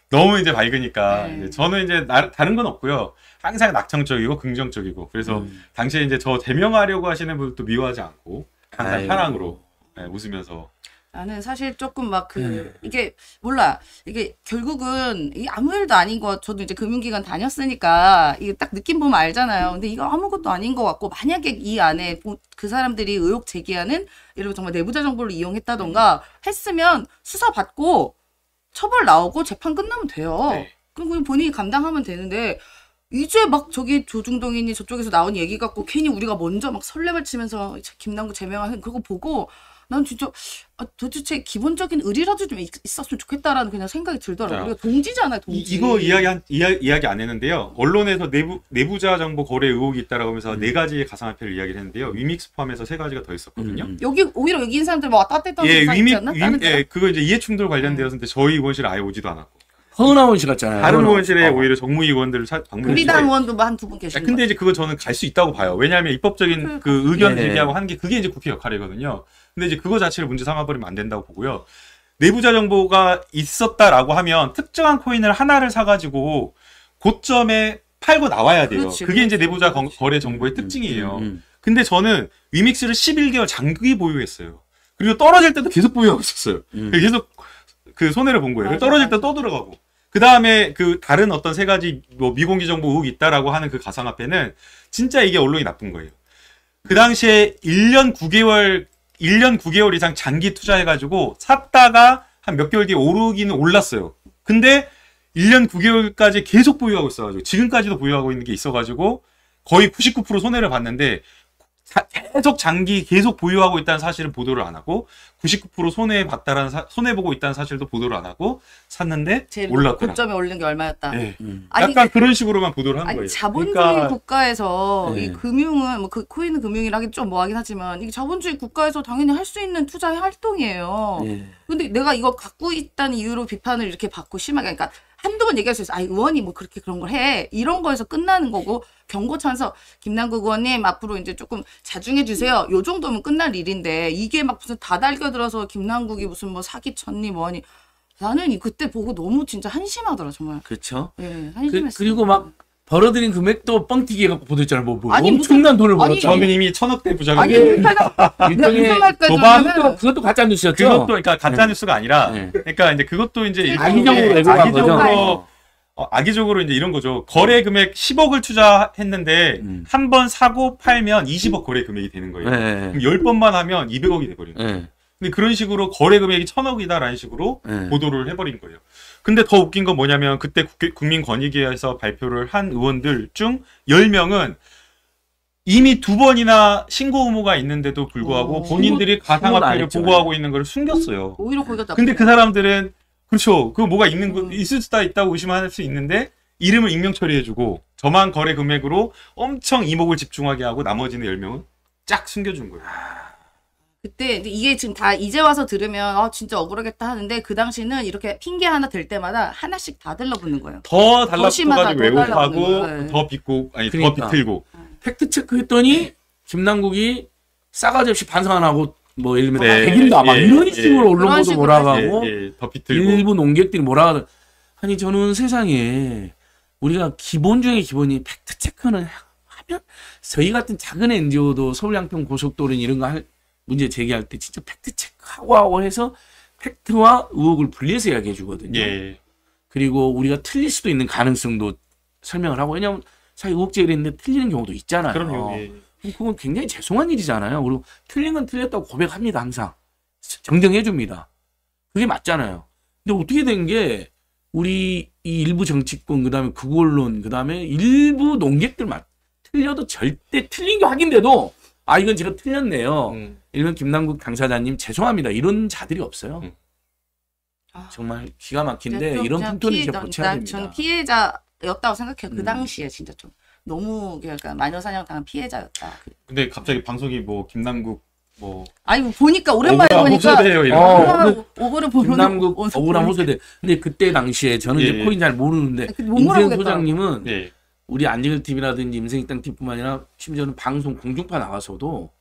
너무 이제 밝으니까 네. 이제 저는 이제 나- 다른 건 없고요. 항상 낙천적이고 긍정적이고 그래서 음. 당시에 이제 저 제명하려고 하시는 분도 미워하지 않고 항상 아이고. 편안으로 네, 웃으면서 나는 사실 조금 막그 네. 이게 몰라 이게 결국은 이게 아무 일도 아닌 거 저도 이제 금융기관 다녔으니까 이게 딱 느낌 보면 알잖아요. 근데 이거 아무것도 아닌 것 같고 만약에 이 안에 보- 그 사람들이 의혹 제기하는 이런 정말 내부자 정보를 이용했다던가 했으면 수사 받고 처벌 나오고 재판 끝나면 돼요. 네. 그럼 그냥 본인이 감당하면 되는데 이제 막 저기 조중동이니 저쪽에서 나온 얘기 갖고 괜히 우리가 먼저 막 설렘을 치면서 김남국 제명하는 그거 보고 난 진짜 아, 도대체 기본적인 의리라도 좀 있- 있었으면 좋겠다라는 그냥 생각이 들더라고요. 자, 우리가 동지잖아요, 이, 동지. 이 거 이야기 한 이야, 이야기 안 했는데요. 언론에서 내부 내부자 정보 거래 의혹이 있다라고 하면서 음. 네 가지의 가상화폐를 이야기를 했는데요. 위믹스 포함해서 세 가지가 더 있었거든요. 음. 여기 오히려 여기 있는 사람들 막 왔다 갔다 예, 위믹 않나? 위? 예, 그거 이제 이해충돌 관련되었는데 저희 의원실에 아예 오지도 않았고 허은하원 씨 같잖아요. 다른. 의원실에 어. 오히려 정무위 의원들을 차- 방문했는데 우리당 의원도 뭐한두분 아, 계신 근데 이제 그거 저는 갈 수 있다고 봐요. 왜냐하면 입법적인 그 의견 네. 제기하고 하는 게 그게 이제 국회 역할이거든요. 근데 이제 그거 자체를 문제 삼아버리면 안 된다고 보고요. 내부자 정보가 있었다라고 하면 특정한 코인을 하나를 사가지고 고점에 팔고 나와야 돼요. 그렇지, 그게 이제 그렇지, 내부자 거- 그렇지. 거래 정보의 특징이에요. 음, 음. 근데 저는 위믹스를 11개월 장기 보유했어요. 그리고 떨어질 때도 계속 보유하고 있었어요. 음. 계속 그 손해를 본 거예요. 맞아, 떨어질 때. 또 들어가고. 그 다음에 그 다른 어떤 세 가지 뭐 미공개 정보 의혹이 있다라고 하는 그 가상화폐는 진짜 이게 언론이 나쁜 거예요. 그 당시에 1년 9개월, 1년 9개월 이상 장기 투자해가지고 샀다가 한 몇 개월 뒤에 오르기는 올랐어요. 근데 1년 9개월까지 계속 보유하고 있어가지고 지금까지도 보유하고 있는 게 있어가지고 거의 99% 손해를 봤는데 사- 계속 장기 계속 보유하고 있다는 사실은 보도를 안 하고 99% 손해 봤다라는 사- 손해 보고 있다는 사실도 보도를 안 하고 샀는데 올랐더라. 고점에 올린 게 얼마였다. 예. 음. 아니, 약간 그런 식으로만 보도를 한 아니 거예요. 자본주의 그러니까 국가에서 네. 이 금융은 뭐 그 코인은 금융이라기 좀 뭐하긴 하지만 이게 자본주의 국가에서 당연히 할 수 있는 투자의 활동이에요. 예. 근데 내가 이거 갖고 있다는 이유로 비판을 이렇게 받고 심하게 그러니까 한두 번 얘기할 수 있어. 아, 의원이 뭐 그렇게 그런 걸 해. 이런 거에서 끝나는 거고 경고 찬성 김남국 의원님 앞으로 이제 조금 자중해 주세요. 요 정도면 끝날 일인데 이게 막 무슨 다 달겨들어서 김남국이 무슨 뭐 사기 쳤니 뭐니 나는 이 그때 보고 너무 진짜 한심하더라 정말. 그렇죠. 예, 그, 한심했어. 그리고 막 벌어들인 금액도 뻥튀기 해갖고 보도했잖아요. 뭐, 뭐 아니, 엄청난 돈을 아니, 벌었죠. 이미 천억대 부자가 아니 일종의 무슨 도박- 그것도, 그것도 가짜 뉴스였죠. 그것도 그러니까 가짜 뉴스가 아니라 네. 그러니까 이제 그것도 이제 악의적으로 악의적으로. 어, 악의적으로 이제 이런 거죠. 거래 금액 10억을 투자했는데 음. 한번 사고 팔면 20억 거래 금액이 되는 거예요. 네. 그럼 10번만 하면 200억이 돼버리는 거예요. 네. 근데 그런 식으로 거래 금액이 1000억이다라는 식으로 네. 보도를 해버린 거예요. 근데 더 웃긴 건 뭐냐면 그때 국민권익위에서 발표를 한 의원들 중 10명은 이미 두 번이나 신고 의무가 있는데도 불구하고 어. 본인들이 가상화폐를. 보고하고 있는 걸 숨겼어요. 오히려 거기가 나쁘 근데 그 사람들은 그렇죠. 그 뭐가 있는 거 음. 있을 수도 있다고 의심할 수 있는데 이름을 익명 처리해주고 저만 거래 금액으로 엄청 이목을 집중하게 하고 나머지는 10명은 쫙 숨겨준 거예요. 그때 이게 지금 다 이제 와서 들으면 아 진짜 억울하겠다 하는데 그 당시는 이렇게 핑계 하나 들 때마다 하나씩 다 들러붙는 거예요. 더 달라붙어가지고 더 왜곡하고. 더 빚고 아니 그러니까. 더 비틀고 팩트 체크했더니 김남국이 싸가지 없이 반성 안 하고 뭐 예를 들면 네. 백인다 막 예, 이런 예. 식으로 그런 언론보도 몰아가고 예, 예, 더 비틀고 일부 논객들이 뭐라 아니 저는 세상에 우리가 기본 중에 기본이 팩트 체크는 하면 저희 같은 작은 NGO도 서울 양평 고속도로는 이런 거 할 문제 제기할 때 진짜 팩트 체크하고 하고 해서 팩트와 의혹을 분리해서 이야기해 주거든요. 예. 그리고 우리가 틀릴 수도 있는 가능성도 설명을 하고 왜냐하면 사실 의혹 제기를 했는데 틀리는 경우도 있잖아요. 그럼요. 예. 그럼 그건 굉장히 죄송한 일이잖아요. 그리고 틀린 건 틀렸다고 고백합니다 항상 정정해 줍니다. 그게 맞잖아요. 근데 어떻게 된 게 우리 이 일부 정치권 그다음에 극언론 그다음에 일부 농객들 만 틀려도 절대 틀린 게 확인돼도 아 이건 제가 틀렸네요. 음. 일본 김남국 당사자님 죄송합니다. 이런 자들이 없어요. 음. 아, 정말 기가 막힌데 이런 풍토는 피해- 이제 난- 고쳐야 난 됩니다. 저는 피해자였다고 생각해요. 그 음. 당시에 진짜 좀 너무 약간 마녀 사냥 당한 피해자였다. 근데 갑자기 방송이 뭐 김남국 뭐 아니 뭐 보니까 오랜만에 억울한 보니까 호소대요 이런 어, 거. 오버를 보는 김남국 온- 억울한 호소대. 근데 그때 당시에 저는 예, 이제 예. 코인 잘 모르는데 물어보겠다. 소장님은 예. 우리 안진걸 TV라든지 임생식당 TV뿐만 아니라 심지어는 방송 공중파 나가서도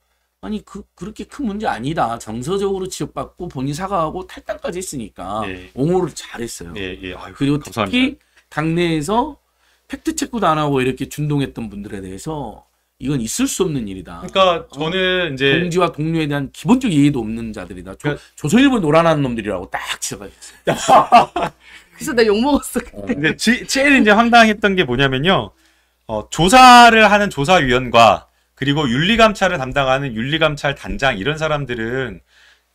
아니 그 그렇게 큰 문제 아니다. 정서적으로 지적받고 본인 사과하고 탈당까지 했으니까 예. 옹호를 잘했어요. 예, 예. 아유, 그리고 감사합니다. 특히 당내에서 팩트 체크도 안 하고 이렇게 준동했던 분들에 대해서 이건 있을 수 없는 일이다. 그러니까 저는 이제 동지와 동료에 대한 기본적 이해도 없는 자들이다. 조, 그러니까- 조선일보 노란한 놈들이라고 딱 지적하셨어요. 그래서 내가 욕 먹었어. 근데 지- 제일 이제 황당했던 게 뭐냐면요. 어, 조사를 하는 조사위원과 그리고 윤리감찰을 담당하는 윤리감찰 단장 이런 사람들은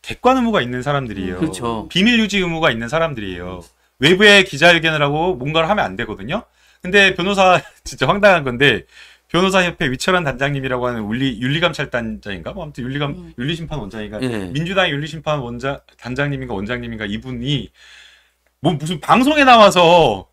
객관 의무가 있는 사람들이에요. 그렇죠. 비밀 유지 의무가 있는 사람들이에요. 외부에 기자회견을 하고 뭔가를 하면 안 되거든요. 근데 변호사 진짜 황당한 건데 변호사협회 위철한 단장님이라고 하는 윤리 윤리감찰 단장인가? 뭐 아무튼 윤리감 음. 윤리심판 원장인가? 예. 민주당 윤리심판 원장 단장님인가 원장님인가 이분이 뭐 무슨 방송에 나와서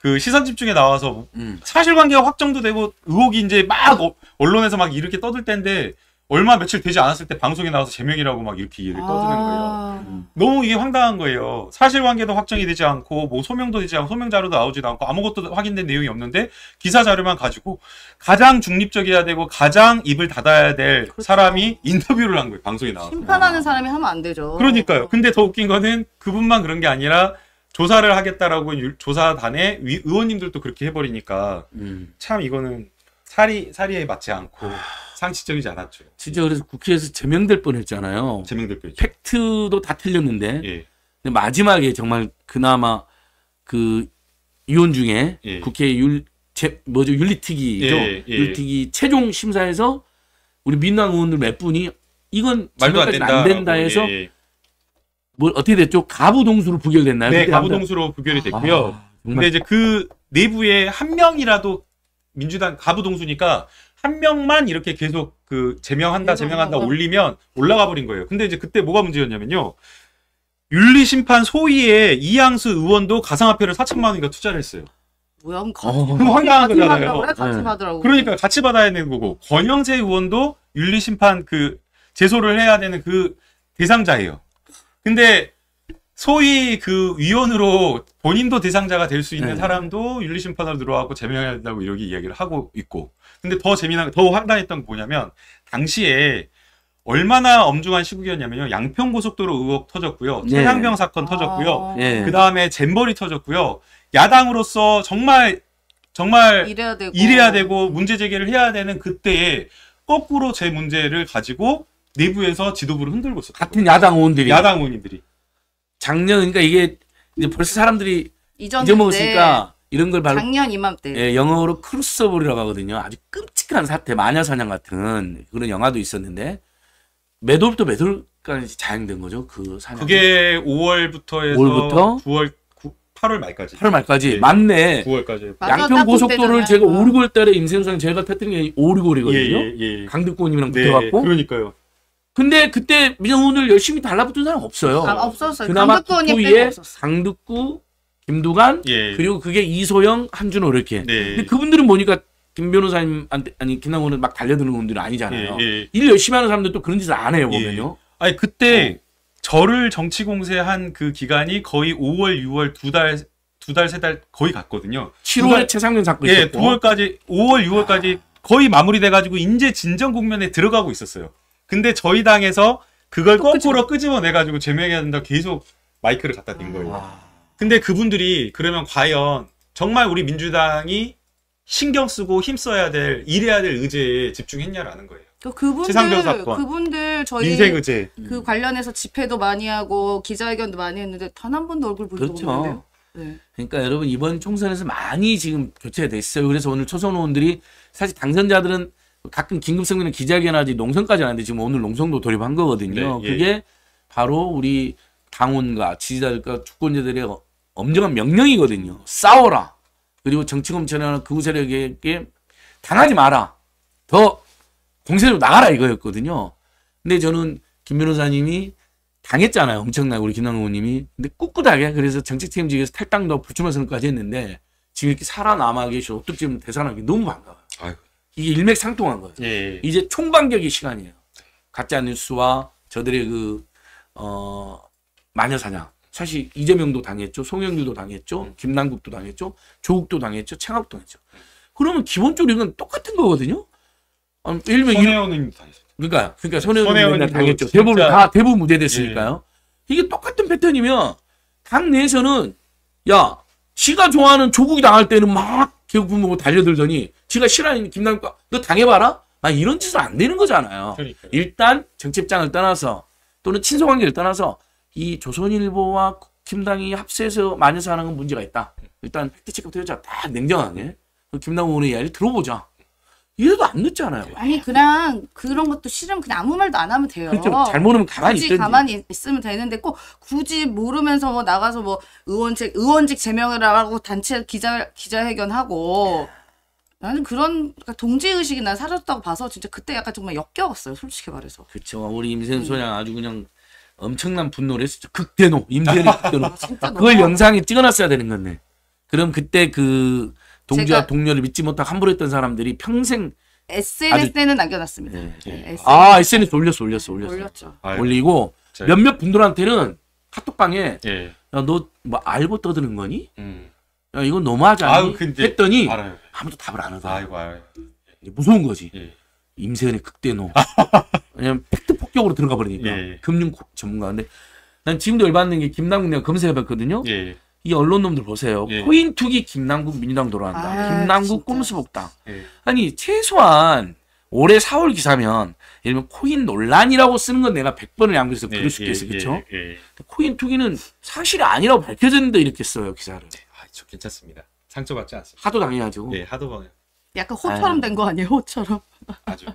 그 시선 집중에 나와서 음. 사실관계가 확정도 되고 의혹이 이제 막 어- 언론에서 막 이렇게 떠들 때인데 얼마 며칠 되지 않았을 때 방송에 나와서 제명이라고 막 이렇게 얘를 떠드는 거예요. 아, 너무 이게 황당한 거예요. 사실관계도 확정이 되지 않고 뭐 소명도 되지 않고 소명 자료도 나오지도 않고 아무것도 확인된 내용이 없는데 기사 자료만 가지고 가장 중립적이어야 되고 가장 입을 닫아야 될 그렇죠. 사람이 인터뷰를 한 거예요. 방송에 나와서. 심판하는 사람이 하면 안 되죠. 그러니까요. 근데 더 웃긴 거는 그분만 그런 게 아니라 조사를 하겠다라고 유- 조사단의 위- 의원님들도 그렇게 해버리니까 음. 참 이거는 사리 사리에 맞지 않고 상식적이지 않았죠. 진짜 그래서 국회에서 제명될 뻔했잖아요. 제명될 거죠. 팩트도 다 틀렸는데 예. 마지막에 정말 그나마 그 위원 중에 예. 국회 율 제, 뭐죠 윤리특위죠 예, 예. 윤리특위 최종 심사에서 우리 민당 의원들 몇 분이 이건 말도 안 된다. 안 된다 해서 예, 예. 뭐 어떻게 됐죠 가부동수로 부결됐나요? 네, 가부동수로 부결이 됐고요. 아, 근데 이제 그 내부에 한 명이라도 민주당 가부동수니까 한 명만 이렇게 계속 그 제명한다 제명한다. 올리면 올라가 버린 거예요. 근데 이제 그때 뭐가 문제였냐면요. 윤리심판 소위의 이양수 의원도 가상화폐를 4천만 원인가 투자를 했어요. 뭐야? 그럼 어. 그럼 황당한 같이 거잖아요. 받으라고 그래? 같이 네. 받으라고. 그러니까 같이 받아야 되는 거고 권영세 의원도 윤리심판 그 제소를 해야 되는 그 대상자예요. 근데 소위 그 위원으로 본인도 대상자가 될 수 있는 네. 사람도 윤리심판으로 들어와고 제명해야 된다고 이렇게 이야기를 하고 있고 근데 더 재미난 더 황당했던 게 뭐냐면 당시에 얼마나 엄중한 시국이었냐면요 양평고속도로 의혹 터졌고요 네. 최상병 사건 터졌고요 아, 예. 그 다음에 잼버리 터졌고요 야당으로서 정말 정말 이래야 되고. 일해야 되고 문제 제기를 해야 되는 그때에 거꾸로 제 문제를 가지고 내부에서 지도부를 흔들고 있었어요. 같은 야당 의원들이 야당 의원님들이. 작년 그러니까 이게 이제 벌써 사람들이 이전 잊어먹었으니까 이런 걸 바로 작년 이맘때. 예, 영어로 크루스버리라고 하거든요. 아주 끔찍한 사태, 마녀 사냥 같은 그런 영화도 있었는데 매돌도 매돌까지 자행된 거죠. 그 사냥. 그게 5월부터 해서 5월부터? 9월 8월 말까지. 8월 말까지 예. 맞네. 9월까지. 맞아, 양평 딱 고속도로를. 제가 어. 5, 6월 달에 임세훈 상 제가 터뜨린 게 5, 6월이거든요. 예, 예, 예. 강득권님이랑 네, 붙어갖고. 그러니까요. 근데 그때 민영훈을 열심히 달라붙은 사람 없어요. 아, 없었어요. 그나마 없었어. 강득구, 김두관, 예. 그리고 그게 이소영, 한준호 이렇게. 네. 근데 그분들은 보니까 김 변호사님한테 아니 김남훈은 막 달려드는 분들은 아니잖아요. 예, 예. 일 열심히 하는 사람들 또 그런 짓을 안 해요 보면요. 아니 그때 저를 정치 공세한 그 기간이 거의 5월, 6월 두 달, 두 달, 세 달 거의 갔거든요. 7월에 최상면 사건 예, 있었고. 9월까지, 5월, 6월까지 거의 마무리돼가지고 이제 진정 국면에 들어가고 있었어요. 근데 저희 당에서 그걸 또 거꾸로 끄집어내가지고 제명해야 된다 계속 마이크를 갖다 댄 거예요. 와. 근데 그분들이 그러면 과연 정말 우리 민주당이 신경 쓰고 힘써야 될, 일해야 될 의제에 집중했냐라는 거예요. 그 그분들. 그분들 저희 민생 의제. 그 관련해서 집회도 많이 하고 기자회견도 많이 했는데 단 한 번도 얼굴 본적 그렇죠. 없는데요. 네. 그러니까 여러분 이번 총선에서 많이 지금 교체가 됐어요. 그래서 오늘 초선 의원들이 사실 당선자들은 가끔 긴급성명은 기자회견하지 농성까지 하는데 지금 오늘 농성도 돌입한 거거든요. 네, 예. 그게 바로 우리 당원과 지지자들과 주권자들의 어- 엄정한 명령이거든요. 싸워라. 그리고 정치검찰이나 극우 세력에게 당하지 마라. 더 공세로 나가라 이거였거든요. 근데 저는 김 변호사님이 당했잖아요. 엄청나게 우리 김남국 의원님이. 근데 꿋꿋하게 그래서 정책 책임직에서 탈당도 불출마 선언까지 했는데 지금 이렇게 살아남아 계시고 어떻게 지금 대선하기 너무 반가워요. 아유. 이게 일맥상통한 거예요. 예. 이제 총반격의 시간이에요. 가짜 뉴스와 저들의 그, 어, 마녀 사냥. 사실 이재명도 당했죠. 송영길도 당했죠. 김남국도 당했죠. 조국도 당했죠. 최강욱도 당했죠. 그러면 기본적으로 이건 똑같은 거거든요. 아, 예를 들면 이- 손혜원은 다녔어요. 그러니까 그러니까 맨날 그 당했죠. 진짜- 대부분 다 대부분 무죄됐으니까요. 이게 똑같은 패턴이면 당 내에서는 야 지가 좋아하는 조국이 당할 때는 막 개국분 보고 달려들더니 지가 싫어하는 김남국가 너 당해봐라. 막 이런 짓은 안 되는 거잖아요. 그러니까. 일단 정치 입장을 떠나서 또는 친소관계를 떠나서 이 조선일보와 김당이 합세해서 마녀사 하는 건 문제가 있다. 일단 팩트체크부터 해자 딱 냉정하게 김남국 의원의 이야기를 들어보자. 이래도 안 늦잖아요. 아니 그냥 그런 것도 싫으면 그냥 아무 말도 안 하면 돼요. 그렇죠. 잘 모르면 가만히 굳이 있든지. 가만히 있으면 되는데 꼭 굳이 모르면서 뭐 나가서 뭐 의원직 의원직 제명을 하고 단체 기자 기자회견하고 나는 그런 그러니까 동지 의식이 난 사라졌다고 봐서 진짜 그때 약간 정말 역겨웠어요. 솔직히 말해서. 그쵸. 우리 임세현 소장 아주 그냥 엄청난 분노를 했었죠. 극대노. 임세현의 극대노. 진짜 그걸 너무 영상에 찍어놨어야 되는 건데. 그럼 그때 그 동지와 제가- 동료를 믿지 못하고 함부로 했던 사람들이 평생 SNS에는 남겨놨습니다. 네. 네, SNS 아 SNS 올렸어 올렸어 올렸어 올렸죠. 아유, 올리고. 몇몇 분들한테는 카톡방에 예. 야너뭐 알고 떠드는 거니? 음. 야 이건 너무하지 않니? 아유, 근데 했더니 알아요. 아무도 답을 안 하더라. 아이고, 아유. 무서운 거지. 예. 임세은의 극대노. 왜냐면 팩트 폭격으로 들어가 버리니까. 예. 금융 고- 전문가. 근데 난 지금도 열받는 게 김남국 내가 검색해봤거든요. 예. 이 언론 놈들 보세요. 예. 코인 투기 김남국 민주당 돌아간다. 아, 김남국 진짜. 꼼수복당. 예. 아니 최소한 올해 4월 기사면 예를 들면 코인 논란이라고 쓰는 건 내가 100번을 양보해서 네, 그럴 수 있겠어. 예, 그렇죠? 예, 예. 코인 투기는 사실이 아니라고 밝혀졌는데 이렇게 써요 기사를. 아, 저 괜찮습니다. 상처받지 않습니다. 하도 당해가지고. 예, 하도 방 약간 호처럼 된 거 아니에요? 호처럼. 아주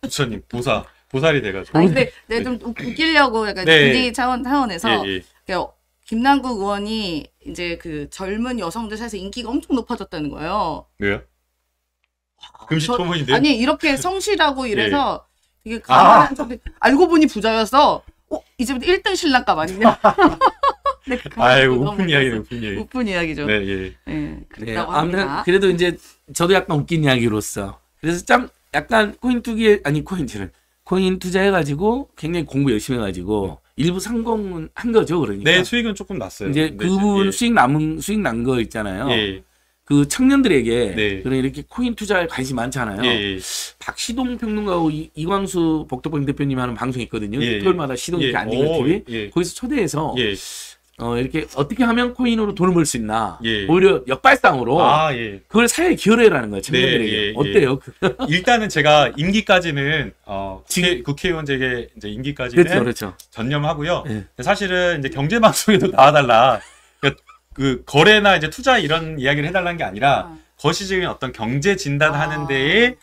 부처님 보사 보살이 돼가지고. 아니 근데 내가 좀 웃- 웃기려고 약간 네. 분위기 차원 차원에서 예, 예. 김남국 의원이 이제 그 젊은 여성들 사이에서 인기가 엄청 높아졌다는 거예요. 왜요? 금시초문인데. 아니 이렇게 성실하고 이래서 되게 아. 가만한 척 알고 보니 부자여서 어 이제부터 1등 신랑감 아니냐? 네, 그 아유 보면서 이야기네 오픈 이야기. 웃픈 이야기죠. 네 네, 예. 네, 그랬다고 아무튼 합니다. 그래도 이제 저도 약간 웃긴 이야기로서 그래서 참 약간 코인 투기에 아니 코인지를 코인 투자해가지고 굉장히 공부 열심히 해가지고 일부 성공은 한 거죠 그러니까 네 수익은 조금 났어요. 이제 근데 그 부분 예. 수익 남은 수익 난 거 있잖아요. 예. 그 청년들에게 네. 그런 이렇게 코인 투자에 관심이 많잖아요. 예. 예. 박시동 평론가하고 이, 이광수 복덕방 대표님 하는 방송이 있거든요. 예, 예. 토요일마다 시동 이렇게 예. 오, TV 예. 거기서 초대해서 예. 어, 이렇게 어떻게 하면 코인으로 돈을 벌 수 있나 예. 오히려 역발상으로 아 예. 그걸 사회에 기여를 해라는 거예요 청년들에게 네, 예, 예. 어때요? 그- 일단은 제가 임기까지는 어 국회, 국회의원직의 이제 임기까지는 그렇죠 그렇죠. 전념하고요. 예. 사실은 이제 경제 방송에도 나와달라. 그러니까 그 거래나 이제 투자 이런 이야기를 해달라는 게 아니라 아. 거시적인 어떤 경제 진단하는 아. 데에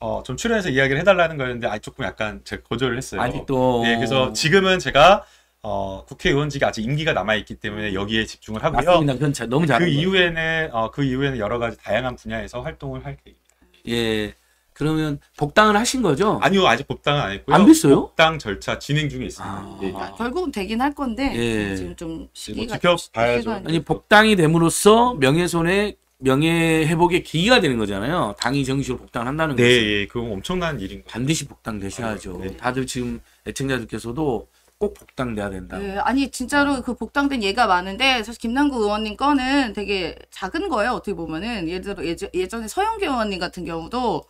어, 좀 출연해서 이야기를 해달라는 거였는데 아 조금 약간 제가 거절을 했어요. 아직도 네, 그래서 지금은 제가 어, 국회의원직이 아직 임기가 남아 있기 때문에 여기에 집중을 하고요. 맞습니다. 그건 자- 너무 그 거예요. 이후에는 어, 그 이후에는 여러 가지 다양한 분야에서 활동을 할 계획입니다. 예. 그러면 복당을 하신 거죠? 아니요, 아직 복당은 안 했고요. 안 됐어요? 복당 절차 진행 중에 있습니다. 아. 예. 아, 결국은 되긴 할 건데 예. 지금 좀 시기가 지켜봐야죠. 시기가- 아니 복당이 됨으로써 명예손해 명예 회복의 계기가 되는 거잖아요. 당이 정식으로 복당한다는 네, 것은 예, 그건 엄청난 일인 거예요. 반드시 복당 되셔야죠. 네. 다들 지금 애청자들께서도 꼭 복당돼야 된다. 네, 아니 진짜로 그 복당된 예가 많은데 사실 김남국 의원님 거는 되게 작은 거예요 어떻게 보면은 예를 들어 예전, 예전에 서영교 의원님 같은 경우도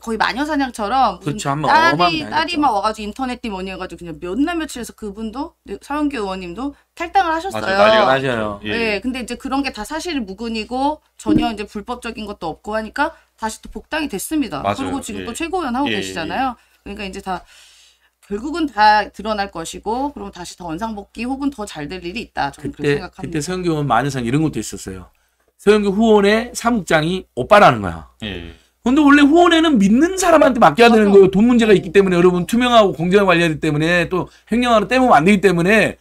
거의 마녀사냥처럼 그렇죠. 딸이. 딸이 막 와가지고 인터넷 띠 뭐니 해가지고 그냥 몇 날 며칠에서 그분도 네, 서영교 의원님도 탈당을 하셨어요. 맞아요. 예. 네, 근데 이제 그런 게 다 사실 무근이고 전혀 이제 불법적인 것도 없고 하니까 다시 또 복당이 됐습니다. 맞아요. 그리고 지금 예. 또 최고위원 하고 예, 계시잖아요. 그러니까 이제 다 결국은 다 드러날 것이고 그럼 다시 더 원상복귀 혹은 더 잘 될 일이 있다. 저는 그렇게 그때 생각합니다. 그때 서영교 만회상 이런 것도 있었어요. 서영교 후원의 사무장이 오빠라는 거야. 예. 근데 원래 후원회는 믿는 사람한테 맡겨야 되는. 거예요. 돈 문제가 있기 때문에 여러분 투명하고 공정하게 관리하기 때문에 또 횡령하는 떼면 안 되기 때문에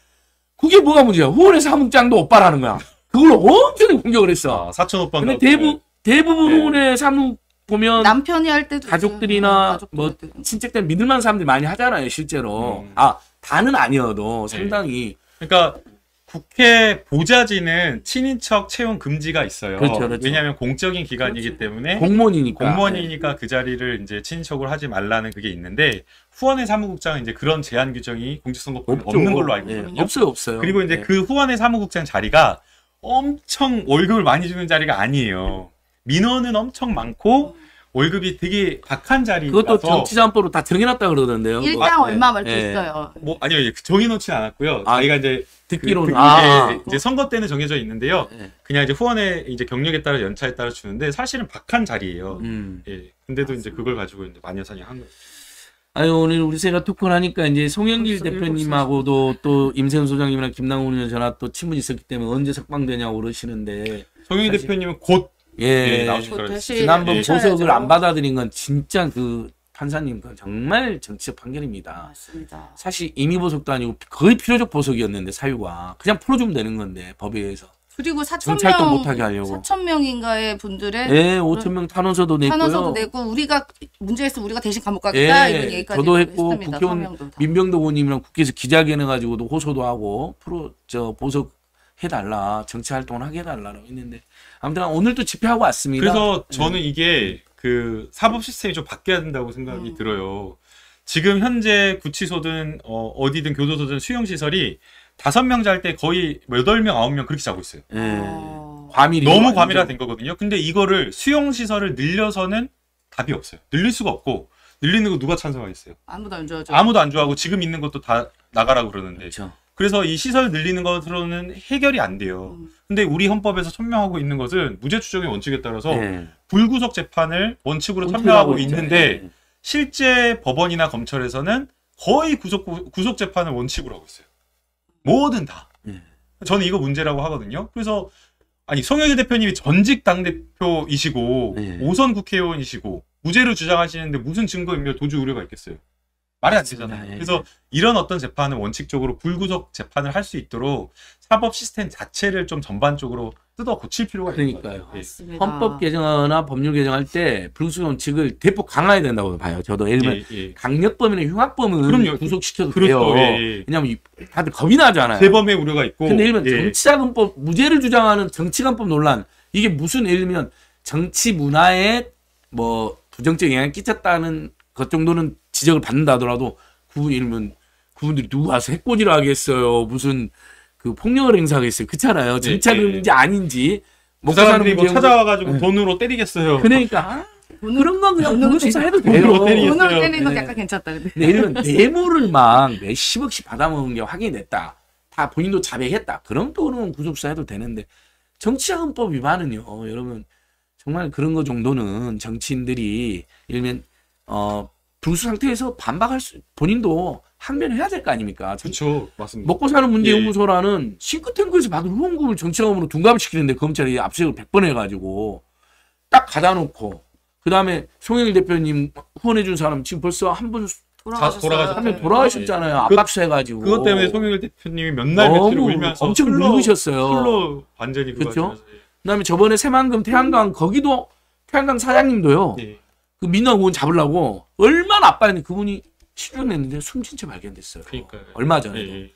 그게 뭐가 문제야? 후원회 사무장도 오빠라는 거야. 그걸 엄청 공격을 했어. 아, 사촌 오빠가 근데 대부 대부분 네. 후원회 사무 보면 남편이 할 때도 가족들이나 음, 뭐. 친척들 믿을만한 사람들이 많이 하잖아요, 실제로. 음. 아 다는 아니어도 상당히 그러니까 국회 보좌진은 친인척 채용 금지가 있어요. 그렇죠, 그렇죠. 왜냐하면 공적인 기관이기 때문에 공무원이니까. 공무원이니까 그 자리를 이제 친인척으로 하지 말라는 그게 있는데 후원의 사무국장은 이제 그런 제한 규정이 공직선거법에. 없는 걸로 알고 예, 있거든요. 없어요, 없어요. 그리고 이제 예. 그 후원의 사무국장 자리가 엄청 월급을 많이 주는 자리가 아니에요. 민원은 엄청 많고 월급이 되게 박한 자리라서 그것도 정치자원법으로 다 정해놨다 그러던데요. 일당. 얼마 막 이렇게 예. 있어요. 뭐 아니요 예, 정해놓지는 않았고요. 아, 저희가 이제 듣기로는 그, 아, 예, 이제 선거 때는 정해져 있는데요. 예. 그냥 이제 후원의 이제 경력에 따라 연차에 따라 주는데 사실은 박한 자리예요. 음. 예. 근데도 이제 그걸 가지고 이제 마녀사냥 한 거예요. 아유 오늘 우리 세가 토크를 하니까 이제 송영길 대표님하고도 또 임세훈 소장님이랑 김남훈 의원 전화 또 친분이 있었기 때문에 언제 석방되냐고 그러시는데 사실- 대표님은 곧 예, 예, 나오실 다시 지난번 예. 하셔야죠. 보석을 안 받아들인 건 진짜 그 판사님 그 정말 정치적 판결입니다. 맞습니다. 사실 임의 보석도 아니고 거의 필요적 보석이었는데 사유가 그냥 풀어주면 되는 건데 법에 의해서 그리고 4천 정찰도 명, 못하게 하려고. 4천 명인가의 분들의 예, 5천 명 탄원서도 냈고요. 탄원서도 내고 우리가 문제 있으면 우리가 대신 감옥 가겠다 이런 예, 얘기까지 저도 했고 했습니다. 국회의원. 민병도 의원님이랑 국회에서 기자회견 해가지고도 호소도 하고 프로 저 보석 해달라 정치 활동을 하게 해달라고 했는데 아무튼 오늘도 집회하고 왔습니다. 그래서 저는 이게 그 사법 시스템이 좀 바뀌어야 된다고 생각이 음. 들어요. 지금 현재 구치소든 어, 어디든 교도소든 수용 시설이 다섯 명 잘 때 거의 여덟 명 아홉 명 그렇게 자고 있어요. 예, 어. 과밀이 너무 완전- 과밀화된 거거든요. 근데 이거를 수용 시설을 늘려서는 답이 없어요. 늘릴 수가 없고 늘리는 거 누가 찬성하겠어요? 아무도 안 좋아하죠. 아무도 안 좋아하고 지금 있는 것도 다 나가라고 그러는데 그렇죠. 그래서 이 시설 늘리는 것으로는 해결이 안 돼요. 음. 근데 우리 헌법에서 천명하고 있는 것은 무죄 추정의 원칙에 따라서 예. 불구속 재판을 원칙으로 천명하고. 있는데 예. 실제 법원이나 검찰에서는 거의 구속 구속 재판을 원칙으로 하고 있어요. 뭐든 다. 예. 저는 이거 문제라고 하거든요. 그래서 아니 송영길 대표님이 전직 당 대표이시고 예. 오선 국회의원이시고 무죄를 주장하시는데 무슨 증거 인멸 도주 우려가 있겠어요? 말이 안 되잖아요. 예. 그래서 이런 어떤 재판은 원칙적으로 불구속 재판을 할 수 있도록 사법 시스템 자체를 좀 전반적으로 뜯어 고칠 필요가 그러니까요. 예. 맞습니다. 헌법 개정이나 법률 개정할 때 불구속 원칙을 대폭 강화해야 된다고 봐요. 저도 예를 들면 예, 예. 강력범이나 흉악범은 그럼요. 구속시켜도 그렇죠. 돼요. 예, 예. 왜냐면 이- 다들 겁이 나잖아요. 재범의 우려가 있고. 근데 예를 들면 예. 정치자금법 무죄를 주장하는 정치간법 논란 이게 무슨 예를 들면 정치 문화에 뭐 부정적 영향을 끼쳤다는 것 정도는 지적을 받는다 하더라도 그분 예를 들면 그분들이 누구 와서 해코지를 하겠어요 무슨 그 폭력을 행사하겠어요 그렇잖아요 정치자금인지 아닌지 그 먹고 사는 사람들이 뭐. 찾아와가지고 네. 돈으로 때리겠어요. 그러니까 아, 그런 건 그냥 돈으로 해도 돈으로 돼요 때리겠어요. 돈으로 때리는 건 네. 약간 괜찮다. 근데. 들면 뇌물을 막 몇십억씩 받아먹은 게 확인이 됐다. 다 본인도 자백했다. 그럼 또 그러면 구속사 해도 되는데 정치자금법 위반은요. 여러분 정말 그런 거 정도는 정치인들이 예를 들면 어 불수 상태에서 반박할 수 본인도 항변해야 될 거 아닙니까? 정- 그렇죠. 맞습니다. 먹고 사는 문제 예. 연구소라는 싱크탱크에서 받은 후원금을 정치자금으로 둔갑을 시키는데 검찰이 압수수색을 100번 해가지고 딱 가다 놓고 그 다음에 송영일 대표님 후원해준 사람 지금 벌써 한분 돌아가셨어요. 돌아가셨- 한명 네. 돌아가셨잖아요. 그- 압박수 해가지고. 그것 때문에 송영길 대표님이 몇날 며칠 울면서 엄청 늙으셨어요. 술로 완전히? 하시면서, 그다음에 저번에 새만금 태양광 거기도 태양광 사장님도요. 예. 예. 그 민주당 의원 잡으려고 얼마나 압박했는데 그분이 실종했는데 숨진 채 발견됐어요. 그러니까요. 얼마 전에. 예, 예.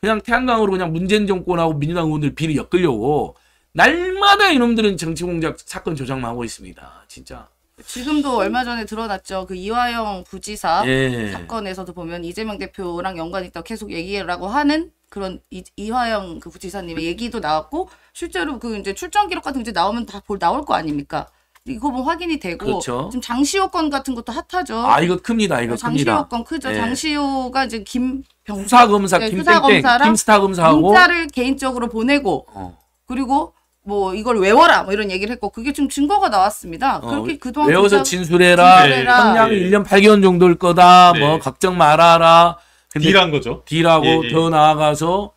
그냥 태양광으로 그냥 문재인 정권하고 민주당 의원들 비리 엮으려고 날마다 이놈들은 정치 공작 사건 조작만 하고 있습니다. 진짜. 지금도 얼마 전에 드러났죠. 그 이화영 부지사 예. 사건에서도 보면 이재명 대표랑 연관 있다 계속 얘기라고 하는 그런 이, 이화영 그 부지사님의 얘기도 나왔고 실제로 그 이제 출정 기록 같은 게 이제 나오면 다 볼 나올 거 아닙니까? 이거 뭐 확인이 되고 그렇죠. 지금 장시호 건 같은 것도 핫하죠. 아 이거 큽니다. 이거 장시호 큽니다. 건 크죠. 예. 장시호가 이제 김 병 수사 검사 네, 김땡땡, 검사랑 김스타 검사하고 문자를 개인적으로 보내고 어. 그리고 뭐 이걸 외워라 뭐 이런 얘기를 했고 그게 좀 증거가 나왔습니다. 어, 그렇게 그동안 외워서 진술해라. 진술해라. 형량 네. 1년 8개월 정도일 거다. 네. 뭐 걱정 말아라. 근데 딜한 거죠. 딜하고 예, 예. 더 나아가서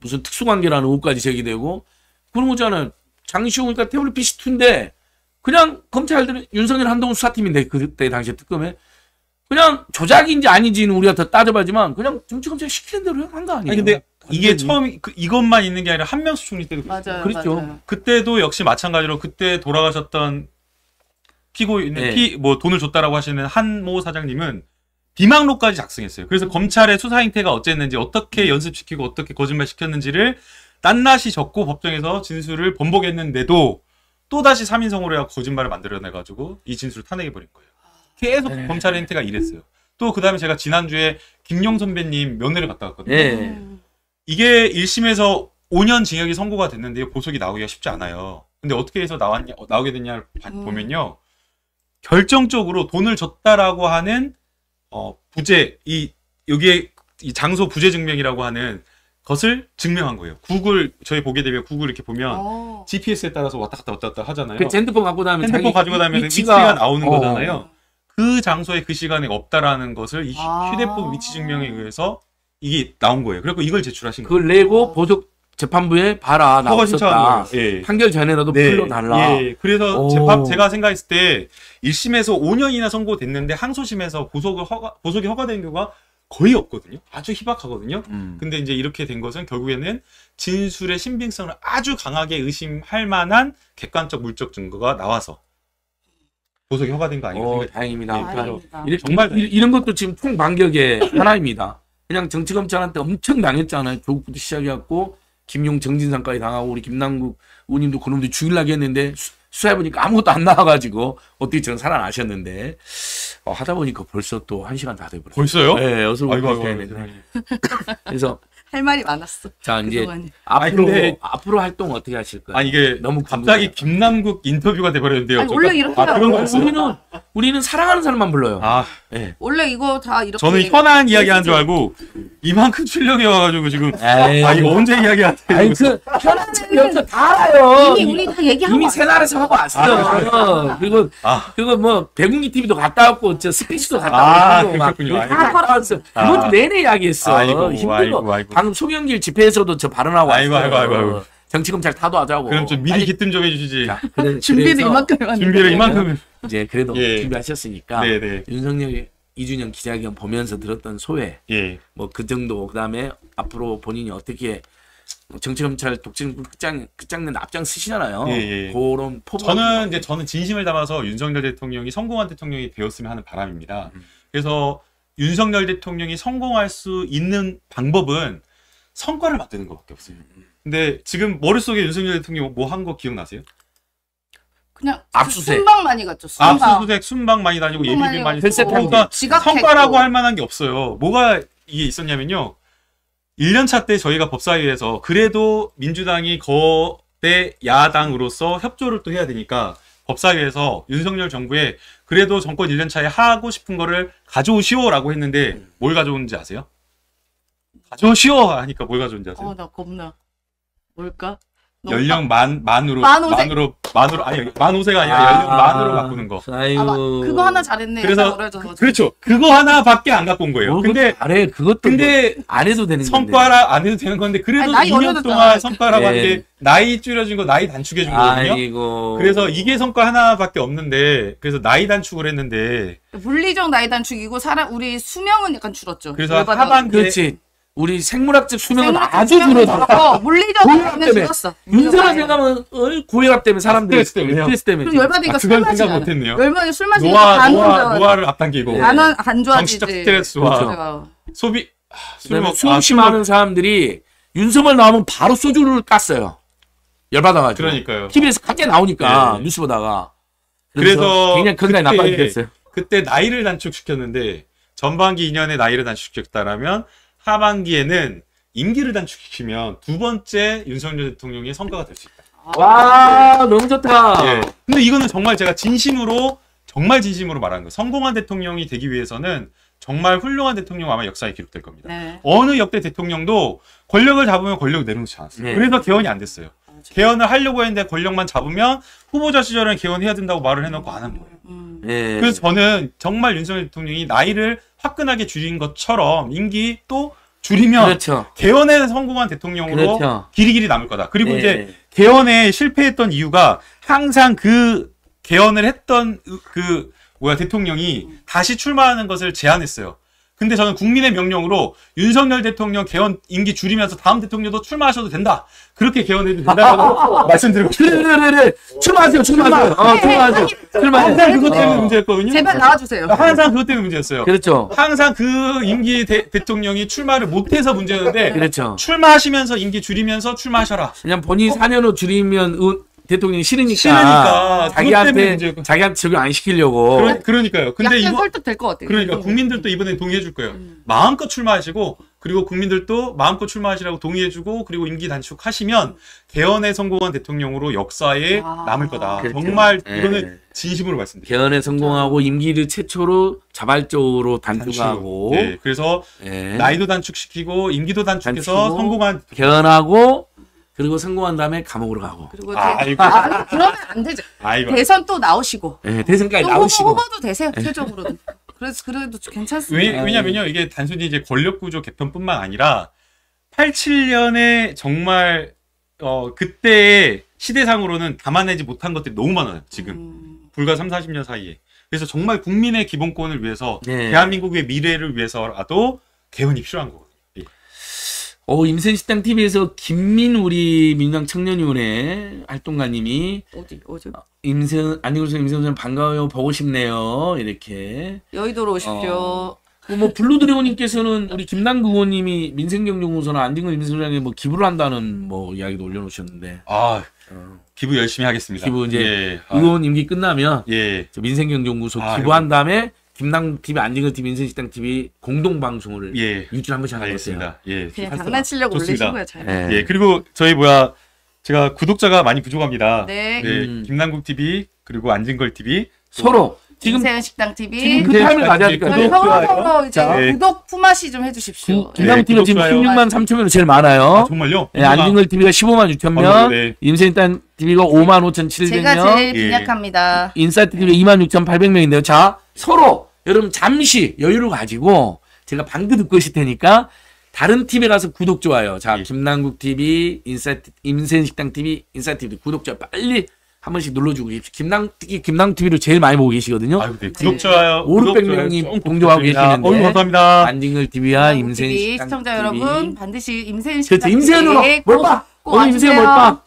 무슨 특수관계라는 의혹까지 제기되고 그런 거잖아요. 장시호니까 태블릿 PC2인데 그냥 검찰들은 윤석열 한동훈 수사팀인데 그때 당시에 특검에 그냥 조작인지 아닌지는 우리가 더 따져봐지만 그냥 정치검찰 시키는 대로 한 거 아니에요? 아니 근데 이게. 처음 그, 이것만 있는 게 아니라 한명수 총리 때도. 맞아요. 그렇죠. 맞아요. 그때도 역시 마찬가지로 그때 돌아가셨던 피고인 네. 피뭐 돈을 줬다라고 하시는 한모 사장님은 비망록까지 작성했어요. 그래서 검찰의 수사 행태가 어쨌는지 어떻게 연습시키고 어떻게 거짓말 시켰는지를 낱낱이 적고 법정에서 진술을 번복했는데도 또 다시 3인성으로 해서 거짓말을 만들어내 가지고 이 진술을 탄핵해 버린 거예요. 계속 네. 검찰의 행태가 이랬어요. 또 그 다음에 제가 지난주에 김용 선배님 면회를 갔다 왔거든요. 예. 음. 이게 1심에서 5년 징역이 선고가 됐는데 보석이 나오기가 쉽지 않아요. 근데 어떻게 해서 나왔냐, 어, 나오게 됐냐 봐- 음. 보면요. 결정적으로 돈을 줬다라고 하는 어, 부재 이 여기에 이 장소 부재 증명이라고 하는 것을 증명한 거예요. 구글 저희 보게 되면 구글 이렇게 보면 어. GPS에 따라서 왔다 갔다 왔다 갔다 하잖아요. 그 핸드폰 갖고 다니면 핸드폰 가지고 다니면 위치가, 위치가, 나오는 어. 거잖아요. 그 장소에 그 시간에 없다라는 것을 이 휴- 아. 휴대폰 위치 증명에 의해서 이게 나온 거예요. 그리고 이걸 제출하신 거예요. 그걸 내고 보석 재판부에 봐라 나 없었다. 예. 판결 전에라도 네. 풀러달라. 예. 그래서 오. 재판 제가 생각했을 때 1심에서 5년이나 선고됐는데 항소심에서 보석을 허가 보석이 허가된 경우가 거의 없거든요. 아주 희박하거든요. 음. 근데 이제 이렇게 된 것은 결국에는 진술의 신빙성을 아주 강하게 의심할 만한 객관적 물적 증거가 나와서 보석이 허가된 거 아닌가 어, 생각이 다행입니다. 네, 다행입니다. 이렇게, 정말 이, 이런 것도 지금 총 반격의 하나입니다. 그냥 정치 검찰한테 엄청 당했잖아요. 조국부터 시작해갖고 김용 정진상까지 당하고 우리 김남국 의원님도 그놈들 죽일라고 했는데 수, 수사해보니까 아무것도 안 나와가지고 어떻게 저는 살아나셨는데 어, 하다 보니까 벌써 또 한 시간 다 돼버렸어요. 벌써요? 네, 어서 아이고. 되네. 그래서 할 말이 많았어. 자 이제 그동안. 앞으로 근데- 앞으로 활동 어떻게 하실 거예요? 아니 이게 너무 갑자기 궁금해요. 김남국 인터뷰가 돼버렸는데요. 아니, 저- 원래 이렇게 아, 그런 거였어요. 우리는 우리는 사랑하는 사람만 불러요. 아, 예. 원래 이거 다 이렇게 저는 현안 이야기 하는 줄 알고 이만큼 출력이 와가지고 지금 에이. 아 이거 언제 이야기하지? 아니 그 현안 측 여기서 다 알아요. 이미 우리 다 얘기하고 이미. 새날에서 하고 왔어. 그리고 아. 그거 뭐 배국기 TV도 갔다 왔고 저 스피치도 갔다 아, 왔고 막 그렇군요. 다 갔다 왔어. 아. 그것도 내내 이야기했어. 아이고, 힘들어. 아이고, 아이고. 방금 송영길 집회에서도 저 발언하고 아이고, 왔어. 아이고, 아이고, 아이고. 정치검찰 타도 하자고. 그럼 좀 미리 기뜸 좀 해주시지. 자, 그래, 준비를 이만큼. 준비를 이만큼. 이제 그래도 예. 준비하셨으니까 네네. 윤석열 이준영 기자회견 보면서 들었던 소회 예. 뭐그 정도 그다음에 앞으로 본인이 어떻게 정치검찰 독점 끝장 끝장낸 앞장 쓰시잖아요. 예, 예. 그런 포부 저는 이제 저는 진심을 담아서 윤석열 대통령이 성공한 대통령이 되었으면 하는 바람입니다. 음. 그래서 윤석열 대통령이 성공할 수 있는 방법은 성과를 만드는 것밖에 없어요. 음, 근데 지금 머릿속에 윤석열 대통령 뭐 한 거 기억나세요? 그냥 압수수색. 순방 많이 갔죠. 순방. 압수수색 순방 많이 다니고 순방 예비비 많이 갔고. 그러니까 지각했고. 성과라고 할 만한 게 없어요. 뭐가 이게 있었냐면요. 1년차 때 저희가 법사위에서 그래도 민주당이 거대 야당으로서 협조를 또 해야 되니까 법사위에서 윤석열 정부에 그래도 정권 1년차에 하고 싶은 거를 가져오시오라고 했는데 뭘 가져오는지 아세요? 가져오시오 하니까 뭘 가져오는지 아세요? 어, 나 겁나. 뭘까? 연령 만 만으로 만 오세? 만으로 만으로 아니 만 오세가 아니라 연령 만으로 바꾸는 거. 아유. 아, 막 그거 하나 잘했네. 그래서 그래서 그렇죠. 그거 하나밖에 안 갖고 온 거예요. 뭐 근데 잘해 그것도 근데 뭐 안 해도 되는 건데. 성과라 안 해도 되는 건데 그래도 아니, 나이 2년 어려졌잖아. 동안 성과라고 예. 하는 게 나이 줄여준 거 나이 단축해 준 거거든요. 아이고. 그래서 이게 성과 하나밖에 없는데 그래서 나이 단축을 했는데 물리적 나이 단축이고 사람 우리 수명은 약간 줄었죠. 그래서. 하반기에 그렇지. 우리 생물학적 수명은 생물학적 아주 수명은 줄어들어. 줄었고 물리적 고혈압 때문에. 줄었어. 윤석열 생각하면 어, 고혈압 때문에 사람들이 스트레스 때문에요? 스트레스 때문에. 그럼 열받으니까 아, 술 마시지 생각 않아. 못했네요. 열받으니까 술 마시니까 노화 안 노화 좋아. 노화를 앞당기고 안, 안, 안 좋아지지. 정치적 스트레스와 그렇죠. 소비 아, 술 그다음에 먹- 수없이 아, 술 먹- 많은 사람들이 윤석열 나오면 바로 소주를 깠어요. 열받아가지고. 그러니까요. TV에서 갑자기 나오니까 네. 뉴스 보다가. 그래서 굉장히 건강이 그때 나빠지겠어요. 그때 나이를 단축시켰는데 전반기 2년에 나이를 단축시켰다라면 하반기에는 임기를 단축시키면 두 번째 윤석열 대통령의 성과가 될 수 있다. 와 너무 좋다. 예. 근데 이거는 정말 제가 진심으로 정말 진심으로 말하는 거예요. 성공한 대통령이 되기 위해서는 정말 훌륭한 대통령 아마 역사에 기록될 겁니다. 네. 어느 역대 대통령도 권력을 잡으면 권력을 내려놓지 않았어요. 네. 그래서 개헌이 안 됐어요. 개헌을 하려고 했는데 권력만 잡으면 후보자 시절은 개헌해야 된다고 말을 해놓고 안 한 거예요. 음. 예. 그래서 저는 정말 윤석열 대통령이 나이를 화끈하게 줄인 것처럼 임기 또 줄이면 그렇죠. 개헌에 성공한 대통령으로 그렇죠. 길이 길이 남을 거다. 그리고 네. 이제 개헌에 실패했던 이유가 항상 그 개헌을 했던 그 뭐야 대통령이 다시 출마하는 것을 제안했어요. 근데 저는 국민의 명령으로 윤석열 대통령 개헌 임기 줄이면서 다음 대통령도 출마하셔도 된다. 그렇게 개헌해도 된다고 말씀드리고 싶어요. 그래. 출마하세요 출마하세요. 어 출마하세요. 출마하세요. 항상 그것 때문에 어. 문제였거든요. 제발 나와주세요. 항상 그것 때문에 문제였어요. 그렇죠. 항상 그 임기 대, 대통령이 출마를 못해서 문제였는데 그렇죠. 출마하시면서 임기 줄이면서 출마하셔라. 그냥 본인 4년 후 줄이면 의- 대통령이 싫으니까, 싫으니까. 때문에 자기한테. 자기한테 적용 안 시키려고 그러, 그러니까요. 근데 약간 이거 설득될 것 같아요. 그러니까 국민들도 이번에 동의해 줄 거예요. 음. 마음껏 출마하시고 그리고 국민들도 마음껏 출마하시라고 동의해 주고 그리고 임기 단축하시면 개헌에 성공한 대통령으로 역사에 와. 남을 거다. 그렇죠. 정말 예. 이거는 진심으로 말씀드려요. 개헌에 성공하고 임기를 최초로 자발적으로 단축하고 예, 그래서 예. 나이도 단축시키고 임기도 단축해서 단축이고. 성공한 개헌하고 그리고 성공한 다음에 감옥으로 가고 그리고 대, 아이고 아, 그러면 안 되죠. 아이고 대선 또 나오시고 예, 대선까지 또 나오시고 후보, 후보 도 되세요. 최종으로는. 그래서 그래도 괜찮습니다. 왜, 왜냐면요, 이게 단순히 이제 권력 구조 개편뿐만 아니라 87년에 정말, 어, 그때의 시대상으로는 담아내지 못한 것들이 너무 많아요, 지금. 음. 불과 3, 40년 사이에. 그래서 정말 국민의 기본권을 위해서, 네. 대한민국의 미래를 위해서라도 개헌이 필요한 거거든요. 예. 어, 임센식당 TV에서 김민 우리 민주당 청년위원회 활동가님이 어디 어디 임sen 안녕하세요 임sen선 반가워요 보고 싶네요 이렇게 여의도로 오십시오. 어. 그뭐 블루드래곤님께서는 우리 김남국 의원님이 민생경제공사나 안진걸 임선장에 뭐 기부를 한다는 뭐 이야기도 올려놓으셨는데 아, 기부 열심히 하겠습니다. 기부 이제 예. 아, 의원 임기 끝나면 예. 저 민생경제연구소 아, 기부한 다음에 김남 TV, 안진걸 TV, 민생식당 TV 공동 방송을 예. 일주일에 한 번씩 하는. 알겠습니다. 예. 그냥 하겠습니다. 장난치려고 좋습니다. 올리신 거예요, 잘. 예. 예. 그리고 저희 뭐야, 제가 구독자가 많이 부족합니다. 네. 네, 음. 김남국 TV 그리고 안진걸 TV 서로 지금 임세은 식당 TV. 지금 그 네, 타임을 가져야 네, 될까요? 저희 구독, 좋아요. 성원성로 이제 자. 구독 품앗이 좀 해주십시오. 김남 네, TV가 지금 구독, 좋아요. 16만 3천 명으로 제일 많아요. 아, 정말요? 네, 안진걸 TV가 15만 6천 명, 네. 임세인단 TV가 5만 5천 7백 제가 명, 제일 예. 빈약합니다. 인사이트 TV가 2만 6천 8백 명인데요. 자, 서로 여러분 잠시 여유를 가지고 제가 방금 듣고 있을 테니까 다른 TV에 가서 구독 좋아요. 자, 예. 김남국 TV, 인사이트 임세은 식당 TV, 인사이트 TV 구독 좋아요. 빨리 한 번씩 눌러주고 계십시오. 김남 특히 김남 TV를 제일 많이 보고 계시거든요. 아유, 네. 구독 좋아요. 5, 600 구독, 좋아요. 명이 좀 공조하고 부탁드립니다. 계시는데. 어유 감사합니다. 안진걸 TV와 TV 임세인식당 시청자 TV. 여러분 반드시 그렇죠. 식당 TV 뭘 꼭- 봐? 꼭 오늘 와주세요. 봐?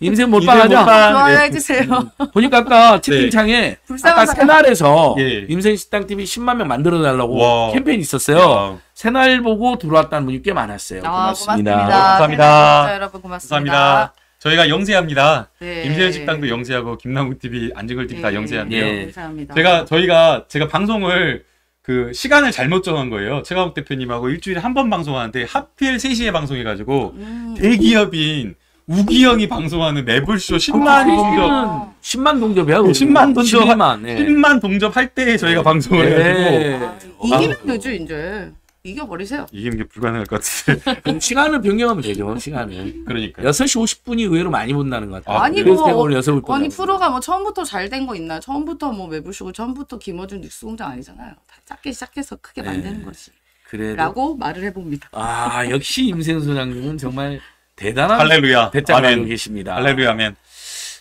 임세은 몰빵 하자. 몰빵. 좋아요 네. 해주세요. 보니까 아까 채팅창에 불쌍한 아까. 새날에서 예. 임세인 식당 TV 10만 명 만들어 달라고 와. 캠페인 있었어요. 야, 새날 보고 들어왔다는 분이 꽤 많았어요. 아, 고맙습니다. 고맙습니다. 감사합니다. 여러분 고맙습니다. 감사합니다. 저희가 영세합니다. 네. 임세현 식당도 영세하고 김남국 TV, 안진걸 TV 다 영세한데요. 예. 감사합니다. 제가 저희가 제가 방송을 그 시간을 잘못 정한 거예요. 최강욱 대표님하고 일주일에 한 번 방송하는데 하필 3시에 방송해가지고 음. 대기업인 우기영이 방송하는 매불쇼 10만 동접 아. 10만 동접이야. 네, 10만 동접. 11만. 네. 10만 동접할 때 저희가 방송을 해가지고 네. 아, 이기면 되죠 이제. 이겨버리세요. 이기는 게 불가능할 것 같은데 그럼 시간을 변경하면 되죠. 시간을. 그러니까 6시 50분이 의외로 많이 본다는 것 같아요. 아, 아니 뭐 제가 오늘 6시 50분. 아니 프로가 뭐 처음부터 잘 된 거 있나? 처음부터 뭐 매부쇼고 처음부터 김어준 닉스공장 아니잖아요. 다 작게 시작해서 크게 네. 만드는 거지. 그래도 라고 말을 해봅니다. 아, 역시 임생 소장님은 정말 대단한 할렐루야 배짱을 가지고 계십니다. 할렐루야 아멘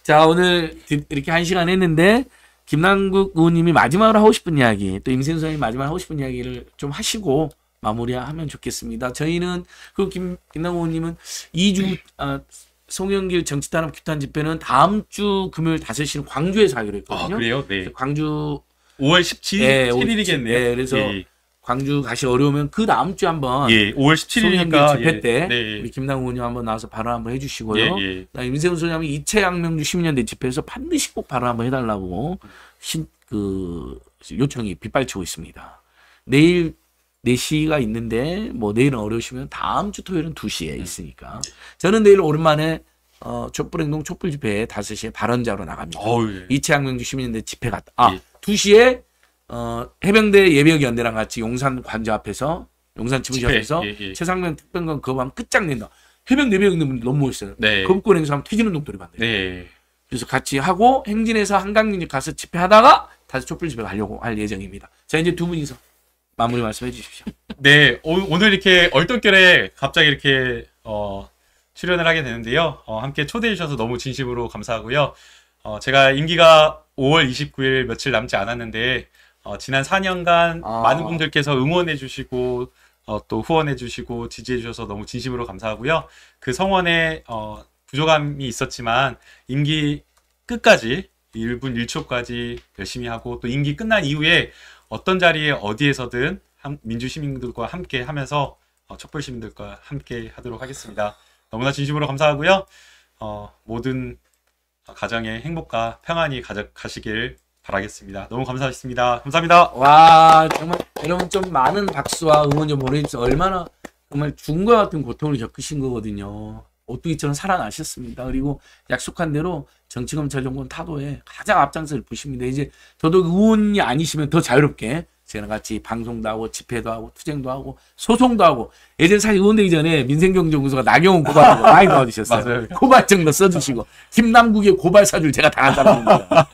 자, 오늘 디- 이렇게 한 시간 했는데 김남국 의원님이 마지막으로 하고 싶은 이야기, 또 임sen 소장님 마지막으로 하고 싶은 이야기를 좀 하시고 마무리하면 좋겠습니다. 저희는 그 김, 김남국 의원님은 2주 아, 송영길 정치단합 규탄 집회는 다음 주 금요일 5시는 광주에서 하기로 아 했거든요. 그래요 네 광주 5월 17일 예, 7일이겠네요 네, 그래서 예, 광주 가시 어려우면 그 다음 주에 한번 예 5월 송영길 17일이니까 집회 때 네, 우리 김남국 의원님 한번 나와서 발언 한번 해주시고요. 예, 예. 나 임세훈 소장이 이채양명주 시민연대 집회에서 반드시 꼭 발언 한번 해달라고 신, 그 요청이 빗발치고 있습니다. 내일 4시가 있는데 뭐 내일은 어려우시면 다음 주 토요일은 2시에 있으니까 저는 내일 오랜만에 어, 촛불행동 촛불 집회에 5시에 발언자로 나갑니다. 어우 예. 이채양명주 시민연대 집회 갔다. 아, 예. 2시에 어, 해병대 예비역연대랑 같이 용산 관저 앞에서 용산 앞에서 예, 예. 최상면 특별관 거부하면 끝장낸다. 해병대 예비역연대 너무 멋있어요. 네. 거부권 행사하면 퇴진운 동돌이 반대. 네. 그래서 같이 하고 행진에서 한강진에 가서 집회하다가 다시 촛불 집회 가려고 할 예정입니다. 자 이제 두 분이서 마무리 말씀해 주십시오. 네, 오, 늘 이렇게 얼떨결에 갑자기 이렇게 어, 출연을 하게 되는데요. 어, 함께 초대해 주셔서 너무 진심으로 감사하고요. 어, 제가 임기가 5월 29일 며칠 남지 않았는데 어, 지난 4년간 아. 많은 분들께서 응원해 주시고 어, 또 후원해 주시고 지지해 주셔서 너무 진심으로 감사하고요. 그 성원에 어, 부족함이 있었지만 임기 끝까지 1분 1초까지 열심히 하고 또 임기 끝난 이후에 어떤 자리에 어디에서든 함- 민주 시민들과 함께 하면서 어, 촛불 시민들과 함께 하도록 하겠습니다. 너무나 진심으로 감사하고요. 어, 모든 가정의 행복과 평안이 가져, 가시길 바라겠습니다. 너무 감사했습니다. 감사합니다. 와 정말 여러분 좀 많은 박수와 응원 좀 보내주셔서 얼마나 정말 죽음과 같은 고통을 겪으신 거거든요. 오뚜기처럼 살아나셨습니다. 그리고 약속한 대로 정치검찰 정권 타도에 가장 앞장서를 보십니다. 이제 저도 의원이 아니시면 더 자유롭게 저랑 같이 방송도 하고 집회도 하고 투쟁도 하고 소송도 하고 예전 사실 의원 되기 전에 민생경제연구소가 나경원 고발하고 많이 도와주셨어요. 고발장도 써주시고 김남국의 고발 사주를 제가 당한 사람입니다.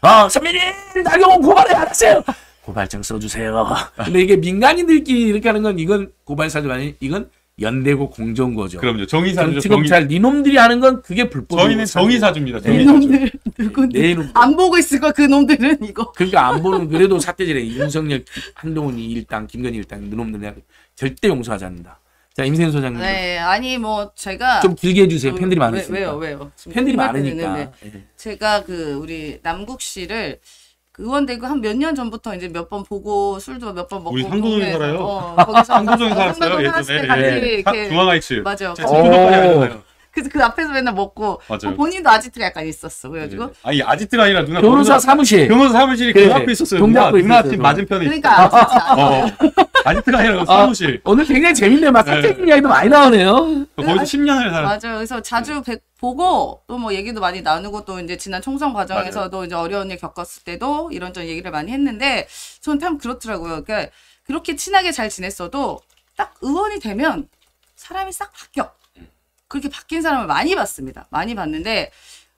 어 선배님 나경원 고발해 알았어요. 고발장 써주세요. 근데 이게 민간인들끼리 이렇게 하는 건 이건 고발 사주가 아니 이건 연대고 공정인 거죠. 그럼요. 정의사죠. 정의, 정치검찰 니놈들이 하는 건 그게 불법이고 저희는 정의사주입니다. 네. 정의사주. 이놈들 누군데? 내 이놈 안 보고 있을 거야 그 놈들은 이거. 그러니까 안 보는 그래도 사태질에 윤석열, 한동훈이 일당, 김건희 일당 그놈들 내가 절대 용서하지 않는다. 자 임세현 소장님 네, 아니 뭐 제가 좀 길게 해주세요. 음, 팬들이 왜- 많으시니까. 왜요, 왜요? 지금 팬들이 많으니까. 예. 제가 그 우리 남국 씨를 그 의원되고 한 몇 년 전부터 이제 몇 번 보고 술도 몇 번 먹고 우리 상도동에 살아요. 어, 거기서 상도동에 어, 살았어요. 상도동 살았을 때 예전에. 같이 예. 이렇게 중앙하이츠. 맞아요. 제가 오. 중도까지 알잖아요. 그래서 그 앞에서 맨날 먹고 맞아요. 어, 본인도 아지트가 약간 있었어. 그래가지고 네. 아니 아지트가 아니라 누나 변호사 사무실. 변호사 사무실이 그래, 그 앞에 있었어요. 동작 누나, 앞에 누나. 팀 맞은편에 그러니까 아지트 어. 아지트가 아니라 사무실. 오늘 굉장히 재밌네요. 막 네. 사적인 이야기도 많이 나오네요. 거기서 10년을 살았. 맞아요. 그래서 자주 뵙- 보고 또 뭐 얘기도 많이 나누고 또 이제 지난 총선 과정에서도 이제 어려운 일 겪었을 때도 이런저런 얘기를 많이 했는데 저는 참 그렇더라고요. 그러니까 그렇게 친하게 잘 지냈어도 딱 의원이 되면 사람이 싹 바뀌어. 그렇게 바뀐 사람을 많이 봤습니다. 많이 봤는데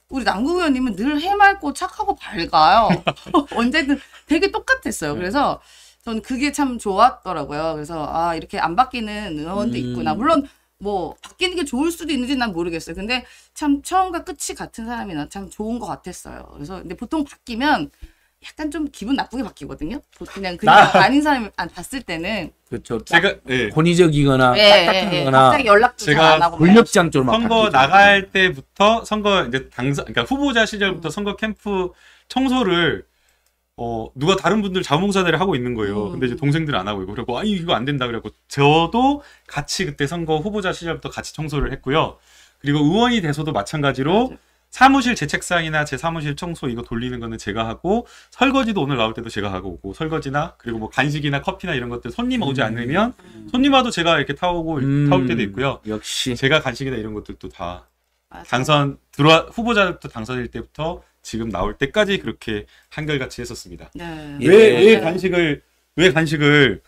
우리 남국 의원님은 늘 해맑고 착하고 밝아요. 언제든 되게 똑같았어요. 그래서 저는 그게 참 좋았더라고요. 그래서 아 이렇게 안 바뀌는 의원도 음. 있구나. 물론 뭐 바뀌는 게 좋을 수도 있는지 난 모르겠어요. 근데 참 처음과 끝이 같은 사람이 난참 좋은 것 같았어요. 그래서 근데 보통 바뀌면 약간 좀 기분 나쁘게 바뀌거든요. 그냥 그냥 아닌 사람이 안 봤을 때는 그렇죠. 제가 예. 권위적이거나 예, 예, 예. 딱딱하거나 갑자기 연락도 제가 잘안 하고 막 권력장적으로 막 선거. 나갈 때부터 선거 이제 당선 그러니까 후보자 시절부터 선거 캠프 청소를 어 누가 다른 분들 자원봉사대를 하고 있는 거예요. 음. 근데 이제 동생들은 안 하고 있고 그리고 아니 이거 안 된다 그래고 저도 같이 그때 선거 후보자 시절부터 같이 청소를 했고요. 그리고 의원이 돼서도 마찬가지로 맞아요. 사무실 제 책상이나 제 사무실 청소 이거 돌리는 거는 제가 하고 설거지도 오늘 나올 때도 제가 하고 오고 설거지나 그리고 뭐 간식이나 커피나 이런 것들 손님 오지 음. 않으면 손님 와도 제가 이렇게 타오고 음, 타올 때도 있고요. 역시 제가 간식이나 이런 것들도 다 맞아요. 당선 들어와 후보자부터 당선일 때부터 지금 나올 때까지 그렇게 한결같이 했었습니다. 네. 예. 왜왜 간식을 왜 간식을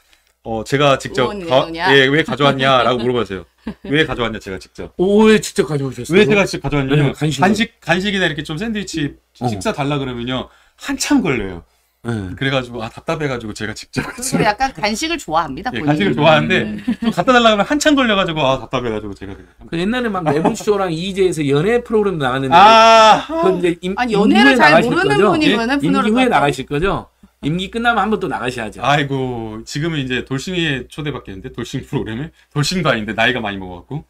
어 제가 직접 의원이 내놓냐? 예왜 가져왔냐라고 물어봤어요. 왜 가져왔냐 제가 직접 오에 직접 가져오셨어요. 왜 제가 직접 가져왔냐면 네, 간식을. 간식 간식이나 이렇게 좀 샌드위치 어. 식사 달라 그러면요 한참 걸려요. 네. 그래가지고 아 답답해가지고 제가 직접 그리고 약간 간식을 좋아합니다. 예. 간식을 좋아하는데 또 갖다 달라 그러면 한참 걸려가지고 아 답답해가지고 제가 그 옛날에 막 매불쇼랑 이재에서 연애 프로그램 나갔는데 아 그 이제 임, 아니 임기 연애를 잘 모르는 거죠? 분이면은 임기 분노를 후에. 나가실 거죠? 임기 끝나면 한 번 또 나가셔야죠. 아이고 지금은 이제 돌싱이에 초대받겠는데 돌싱 프로그램에 돌싱도 아닌데 나이가 많이 먹어갖고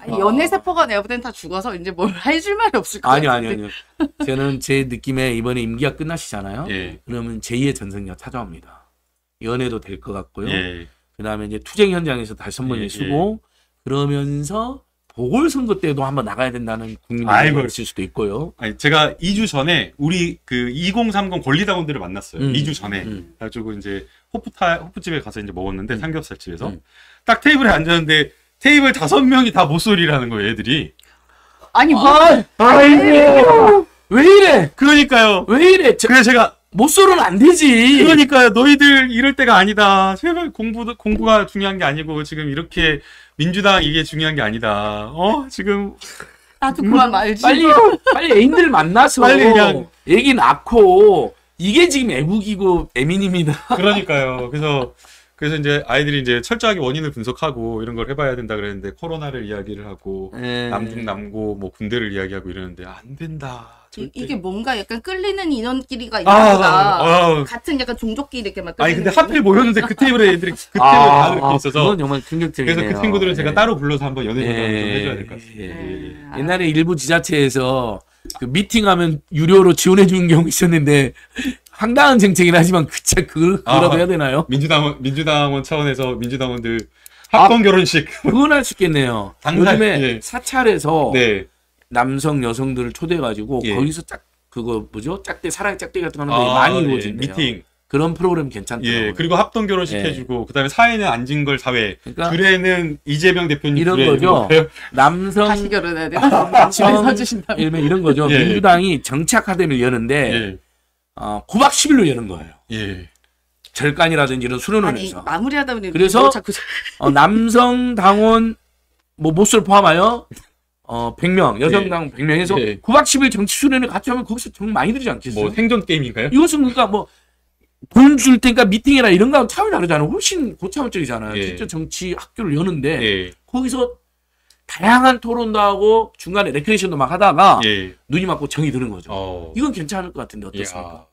아니, 연애 세포가 내가 볼땐 다 죽어서 이제 뭘 해줄 말이 없을 것 아니요, 같은데. 아니요, 아니요. 저는 제 느낌에 이번에 임기가 끝나시잖아요. 예 그러면 제2의 전성기가 찾아옵니다. 연애도 될 것 같고요. 예. 그 다음에 이제 투쟁 현장에서 다시 한 번 예, 쓰고 그러면서 보궐선거 때도 한번 나가야 된다는 국민이 아이고. 있을 수도 있고요. 아니 제가 2주 전에 우리 그 2030 권리당원들을 만났어요. 음. 2주 전에 음. 그래가지고 이제 호프타 호프집에 가서 이제 먹었는데 삼겹살 집에서 음. 딱 테이블에 앉았는데 테이블 다섯 명이 다 모쏠이라는 거예요 애들이. 아니 뭐 아이고 왜 이래? 그러니까요. 왜 이래? 저, 그래서 제가 못쏠은 안 되지. 그러니까요. 너희들 이럴 때가 아니다. 제발 공부 공부가 중요한 게 아니고 지금 이렇게 민주당 이게 중요한 게 아니다. 어 지금 나도 그만 말지. 빨리 빨리 애인들 만나서 빨리 그냥- 애기 낳고 이게 지금 애국이고 애민입니다. 그러니까요. 그래서 그래서 이제 아이들이 이제 철저하게 원인을 분석하고 이런 걸 해봐야 된다 그랬는데 코로나를 이야기를 하고 네. 남중 남고 뭐 군대를 이야기하고 이러는데 안 된다. 이- 절대. 이게 뭔가 약간 끌리는 인원끼리가 있나 아, 보다. 아, 같은 약간 종족끼리 이렇게 막 아니 근데 하필 모였는데 그 테이블에 애들이 그 테이블에 아, 다 그렇게 있어서 그건 정말 충격적이네요. 그래서 그 친구들은 제가 예. 따로 불러서 한번 연애 좀 예, 해줘야 될 것 같습니다. 예. 예, 예. 아, 옛날에 일부 지자체에서 그 미팅하면 유료로 지원해 주는 경우 있었는데 황당한 정책이긴 하지만 그차 그 아. 해야 되나요? 민주당원 민주당원 차원에서 민주당원들 합동 결혼식 그건 할 수 있겠네요. 당사- 요즘에 예. 사찰에서 네. 남성 여성들을 초대해가지고 예. 거기서 짝 그거 뭐죠? 짝대 사랑 짝대 같은 거 하는 거 아, 많이 예, 이루어진대요. 미팅. 그런 프로그램 괜찮더라고요. 예. 그리고 합동 결혼식 예. 해주고 그다음에 사회는 안진걸 사회. 그러니까 둘에는 이재명 대표님 이런 거죠. 남성 다시 결혼해야 되나? 집에 서주신다면. 이러면 이런 거죠. 예. 민주당이 정치 아카데미를 여는데 예. 어, 9박 10일로 여는 거예요. 예. 절간이라든지 이런 해서 마무리하다 보니 그래서 너 자꾸 어, 남성 당원 뭐 못을 포함하여 어 100명, 여성 당원 100명 해서 예. 9박 10일 정치 수련을 같이 하면 거기서 정 많이 들지 않겠어요? 뭐 생존 게임인가요? 이것은 그러니까 뭐 돈 줄 테니까 미팅이나 이런 거하고 차원이 다르잖아요. 훨씬 고차원적이잖아요. 예. 진짜 정치 학교를 여는데 예. 거기서 다양한 토론도 하고 중간에 레크레이션도 막 하다가 예. 눈이 맞고 정이 드는 거죠. 어. 이건 괜찮을 것 같은데 어떻습니까? 이야.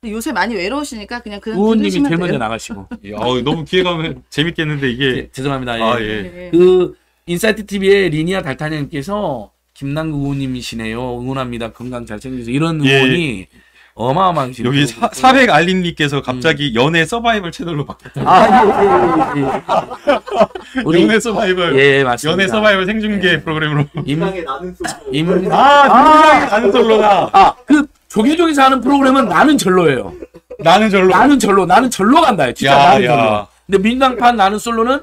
근데 요새 많이 외로우시니까 그냥 그냥 의원님이 제일 먼저. 나가시고 예. 어, 너무 기회가 재밌겠는데 이게 예, 죄송합니다. 예. 아, 예. 네. 그 인사이트 TV의 리니아 달타님께서 김남국 의원님이시네요. 응원합니다. 건강 잘 챙기세요. 이런 예. 응원이 어마어마하시네요. 여기 사, 400 알린님께서 갑자기 연애 서바이벌 채널로 바뀌었다. 아, 예, 예, 예, 예. 우리 연애 서바이벌. 예, 맞습니다. 연애 서바이벌 생중계 프로그램으로. 임, 세상에 나는 소 임, 아, 나는 솔로다. 아, 그 조계종에서 하는 프로그램은 나는 절로예요. 나는 절로. 나는 절로, 나는 절로 간다. 진짜 야, 나는 절로. 야. 근데 민주당판 나는 솔로는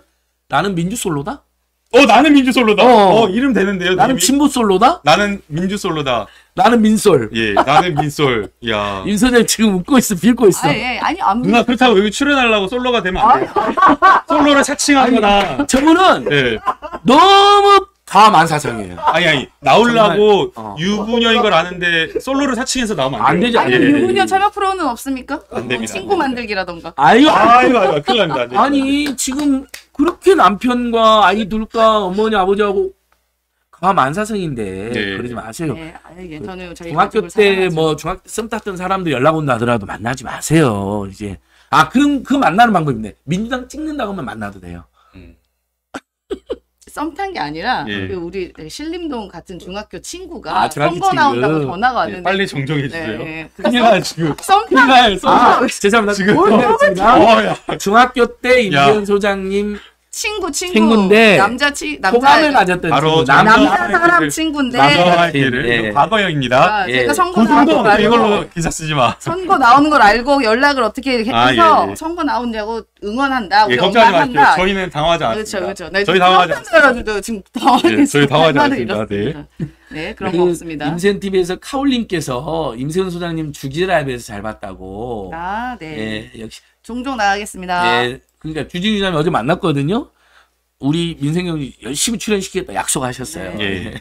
나는 민주 솔로다. 어 나는 민주 솔로다. 어. 어, 이름 되는데요. 나는 님이? 친보 솔로다. 나는 민주 솔로다. 나는 민솔. 예, 나는 민솔. 야. 윤 소장 지금 웃고 있어, 빌고 있어. 아니, 예, 아니 안 누나 그렇다고 여기 출연하려고 솔로가 되면 안 돼. 솔로를 사칭하거나. 저분은 예. 너무 과만사성이에요. 아니 아니 나오려고 정말, 어. 유부녀인 걸 아는데 솔로를 사칭해서 나오면 안, 안 돼요. 되죠. 아니 예. 유부녀 참여 프로는 없습니까? 안 됩니다. 친구 만들기라던가. 아유, 아이고 아이고 큰일 납니다. 아니 지금 그렇게 남편과 아이 둘과 어머니 아버지하고 과만사성인데 네. 그러지 마세요. 네, 아니, 예, 저는 저희 중학교 때. 뭐 중학교 때썸 탔던 사람들 연락 온다 하더라도 만나지 마세요. 이제 아 그럼 그 만나는 방법인데 민주당 찍는다고 하면 만나도 돼요. 음. 썸 탄 게 아니라 예. 그 우리 신림동 같은 중학교 친구가 아, 중학교 선거 친구. 나온다고 전화가 예, 왔는데 빨리 정정해 주세요. 네, 네. 그 큰일 나 지금. 썸탄 큰일. 솔로. 아 죄송합니다. 지금 오해했습니다. 어, 야. 중학교 때 야. 임지현 소장님 친구 친구 친구인데 남자 친 남자 호감을 가졌던 바로 친구 남자- 사람. 친구인데 남자아이들을 예. 이거 과거형입니다. 아, 예. 제가 선거 고등도 나오는 걸 알고 이걸로 기사 쓰지 마. 선거 나오는 걸 알고 연락을 어떻게 해서 아, 예, 예. 선거 나온다고 응원한다 예, 우리 마십시오. 한다 저희는 당황하지 그렇죠 않습니다. 그렇죠 네, 저희 당황하지 않습니다. 지금 당황했어요 예, 저희 말을 않습니다. 네. 네 그런 그거 없습니다 임세현 TV에서 카올님께서 임세현 소장님 주지라이브에서 잘 봤다고. 아 네 예, 역시. 종종 나가겠습니다 예, 그러니까 주진우 기자님 어제 만났거든요. 우리 민생 형이 열심히 출연시키겠다 약속하셨어요. 네. 예.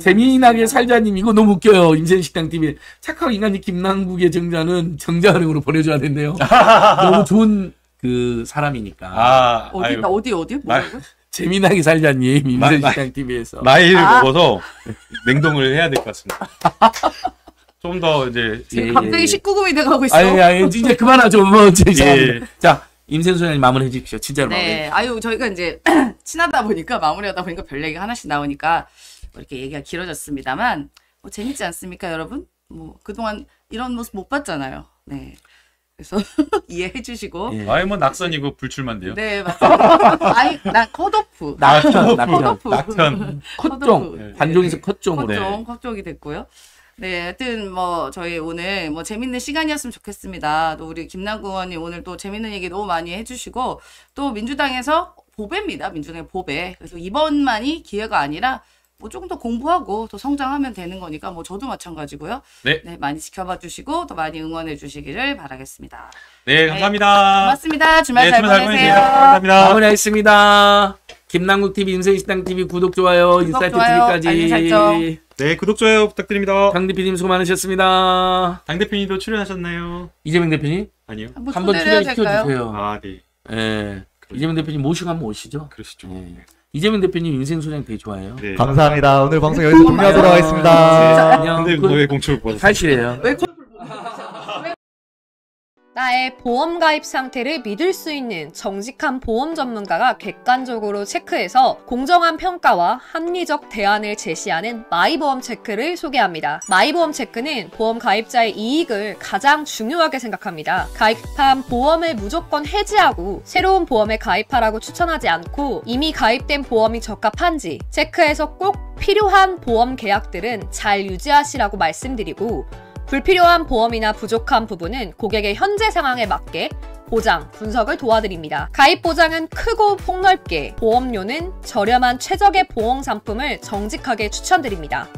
재미나게 살자님 이거 너무 웃겨요. 임세현 식당 TV 착한 인간이 김남국의 정자는 정자은행으로 보내줘야 된대요. 너무 좋은 그 사람이니까. 아, 어디 아유. 어디 어디 뭐라고 재미나게 살자님 임세현 마- 마- 식당 TV에서. 나이를 아. 먹어서 냉동을 해야 될 것 같습니다. 좀 더 이제 예, 갑자기 예. 19금이 돼가고 있어 아니, 아니, 이제 그만하죠. 뭐, 이제 예. 자, 임세현 소장님 마무리해 주십시오. 진짜로 네, 아유 저희가 이제 친하다 보니까 마무리하다 보니까 별 얘기가 하나씩 나오니까 뭐 이렇게 얘기가 길어졌습니다만 뭐 재밌지 않습니까, 여러분? 뭐 그동안 이런 모습 못 봤잖아요. 네, 그래서 이해해 주시고 예. 아예 뭐 낙선이고 불출만데요. 네 맞습니다. 아이 난 컷오프, 낙천, 낙천. 낙천. 컷종. 네. 단종에서 컷종으로. 컷종, 컷종이 됐고요. 네, 하여튼 뭐 저희 오늘 뭐 재밌는 시간이었으면 좋겠습니다. 또 우리 김남구 의원님 오늘 또 재밌는 얘기 너무 많이 해주시고 또 민주당에서 보배입니다. 민주당의 보배. 그래서 이번만이 기회가 아니라 뭐 조금 더 공부하고 또 성장하면 되는 거니까 뭐 저도 마찬가지고요. 네. 많이 지켜봐 주시고 또 많이 응원해 주시기를 바라겠습니다. 네, 감사합니다. 고맙습니다. 주말 네, 잘 주말 잘 보내세요. 보내세요. 감사합니다. 마무리하겠습니다. 김남국 TV, 임세은 식당 TV 구독 좋아요, 인사이트 좋아요, TV까지. 네, 구독 좋아요 부탁드립니다. 강 대표님 수고 많으셨습니다. 강 대표님도 출연하셨나요? 이재명 대표님 아니요. 한번 한번 초대를 출연 해야 될까요? 시켜주세요. 아, 네. 예. 이재명 대표님 모시고 한번 오시죠. 그러시죠. 예. 이재명 대표님 임세은 소장 되게 좋아해요. 네. 감사합니다. 오늘 방송 여기서 종료하도록 네. 하겠습니다. 안녕. 근데 그- 왜 공초를 뽑았어요? 사실이에요. 나의 보험 가입 상태를 믿을 수 있는 정직한 보험 전문가가 객관적으로 체크해서 공정한 평가와 합리적 대안을 제시하는 마이보험 체크를 소개합니다. 마이보험 체크는 보험 가입자의 이익을 가장 중요하게 생각합니다. 가입한 보험을 무조건 해지하고 새로운 보험에 가입하라고 추천하지 않고 이미 가입된 보험이 적합한지 체크해서 꼭 필요한 보험 계약들은 잘 유지하시라고 말씀드리고 불필요한 보험이나 부족한 부분은 고객의 현재 상황에 맞게 보장, 분석을 도와드립니다. 가입 보장은 크고 폭넓게, 보험료는 저렴한 최적의 보험 상품을 정직하게 추천드립니다.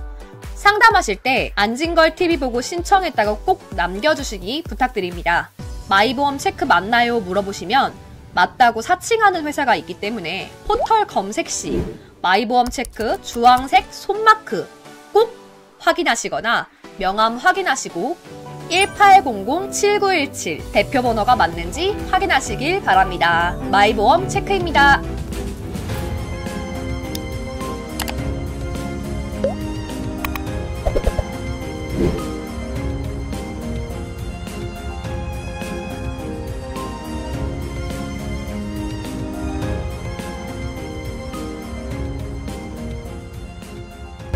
상담하실 때 안진걸 TV 보고 신청했다고 꼭 남겨주시기 부탁드립니다. 마이보험 체크 맞나요? 물어보시면 맞다고 사칭하는 회사가 있기 때문에 포털 검색 시 마이보험 체크 주황색 손마크 꼭 확인하시거나 명함 확인하시고 1800-7917 대표 번호가 맞는지 확인하시길 바랍니다. 마이보험 체크입니다.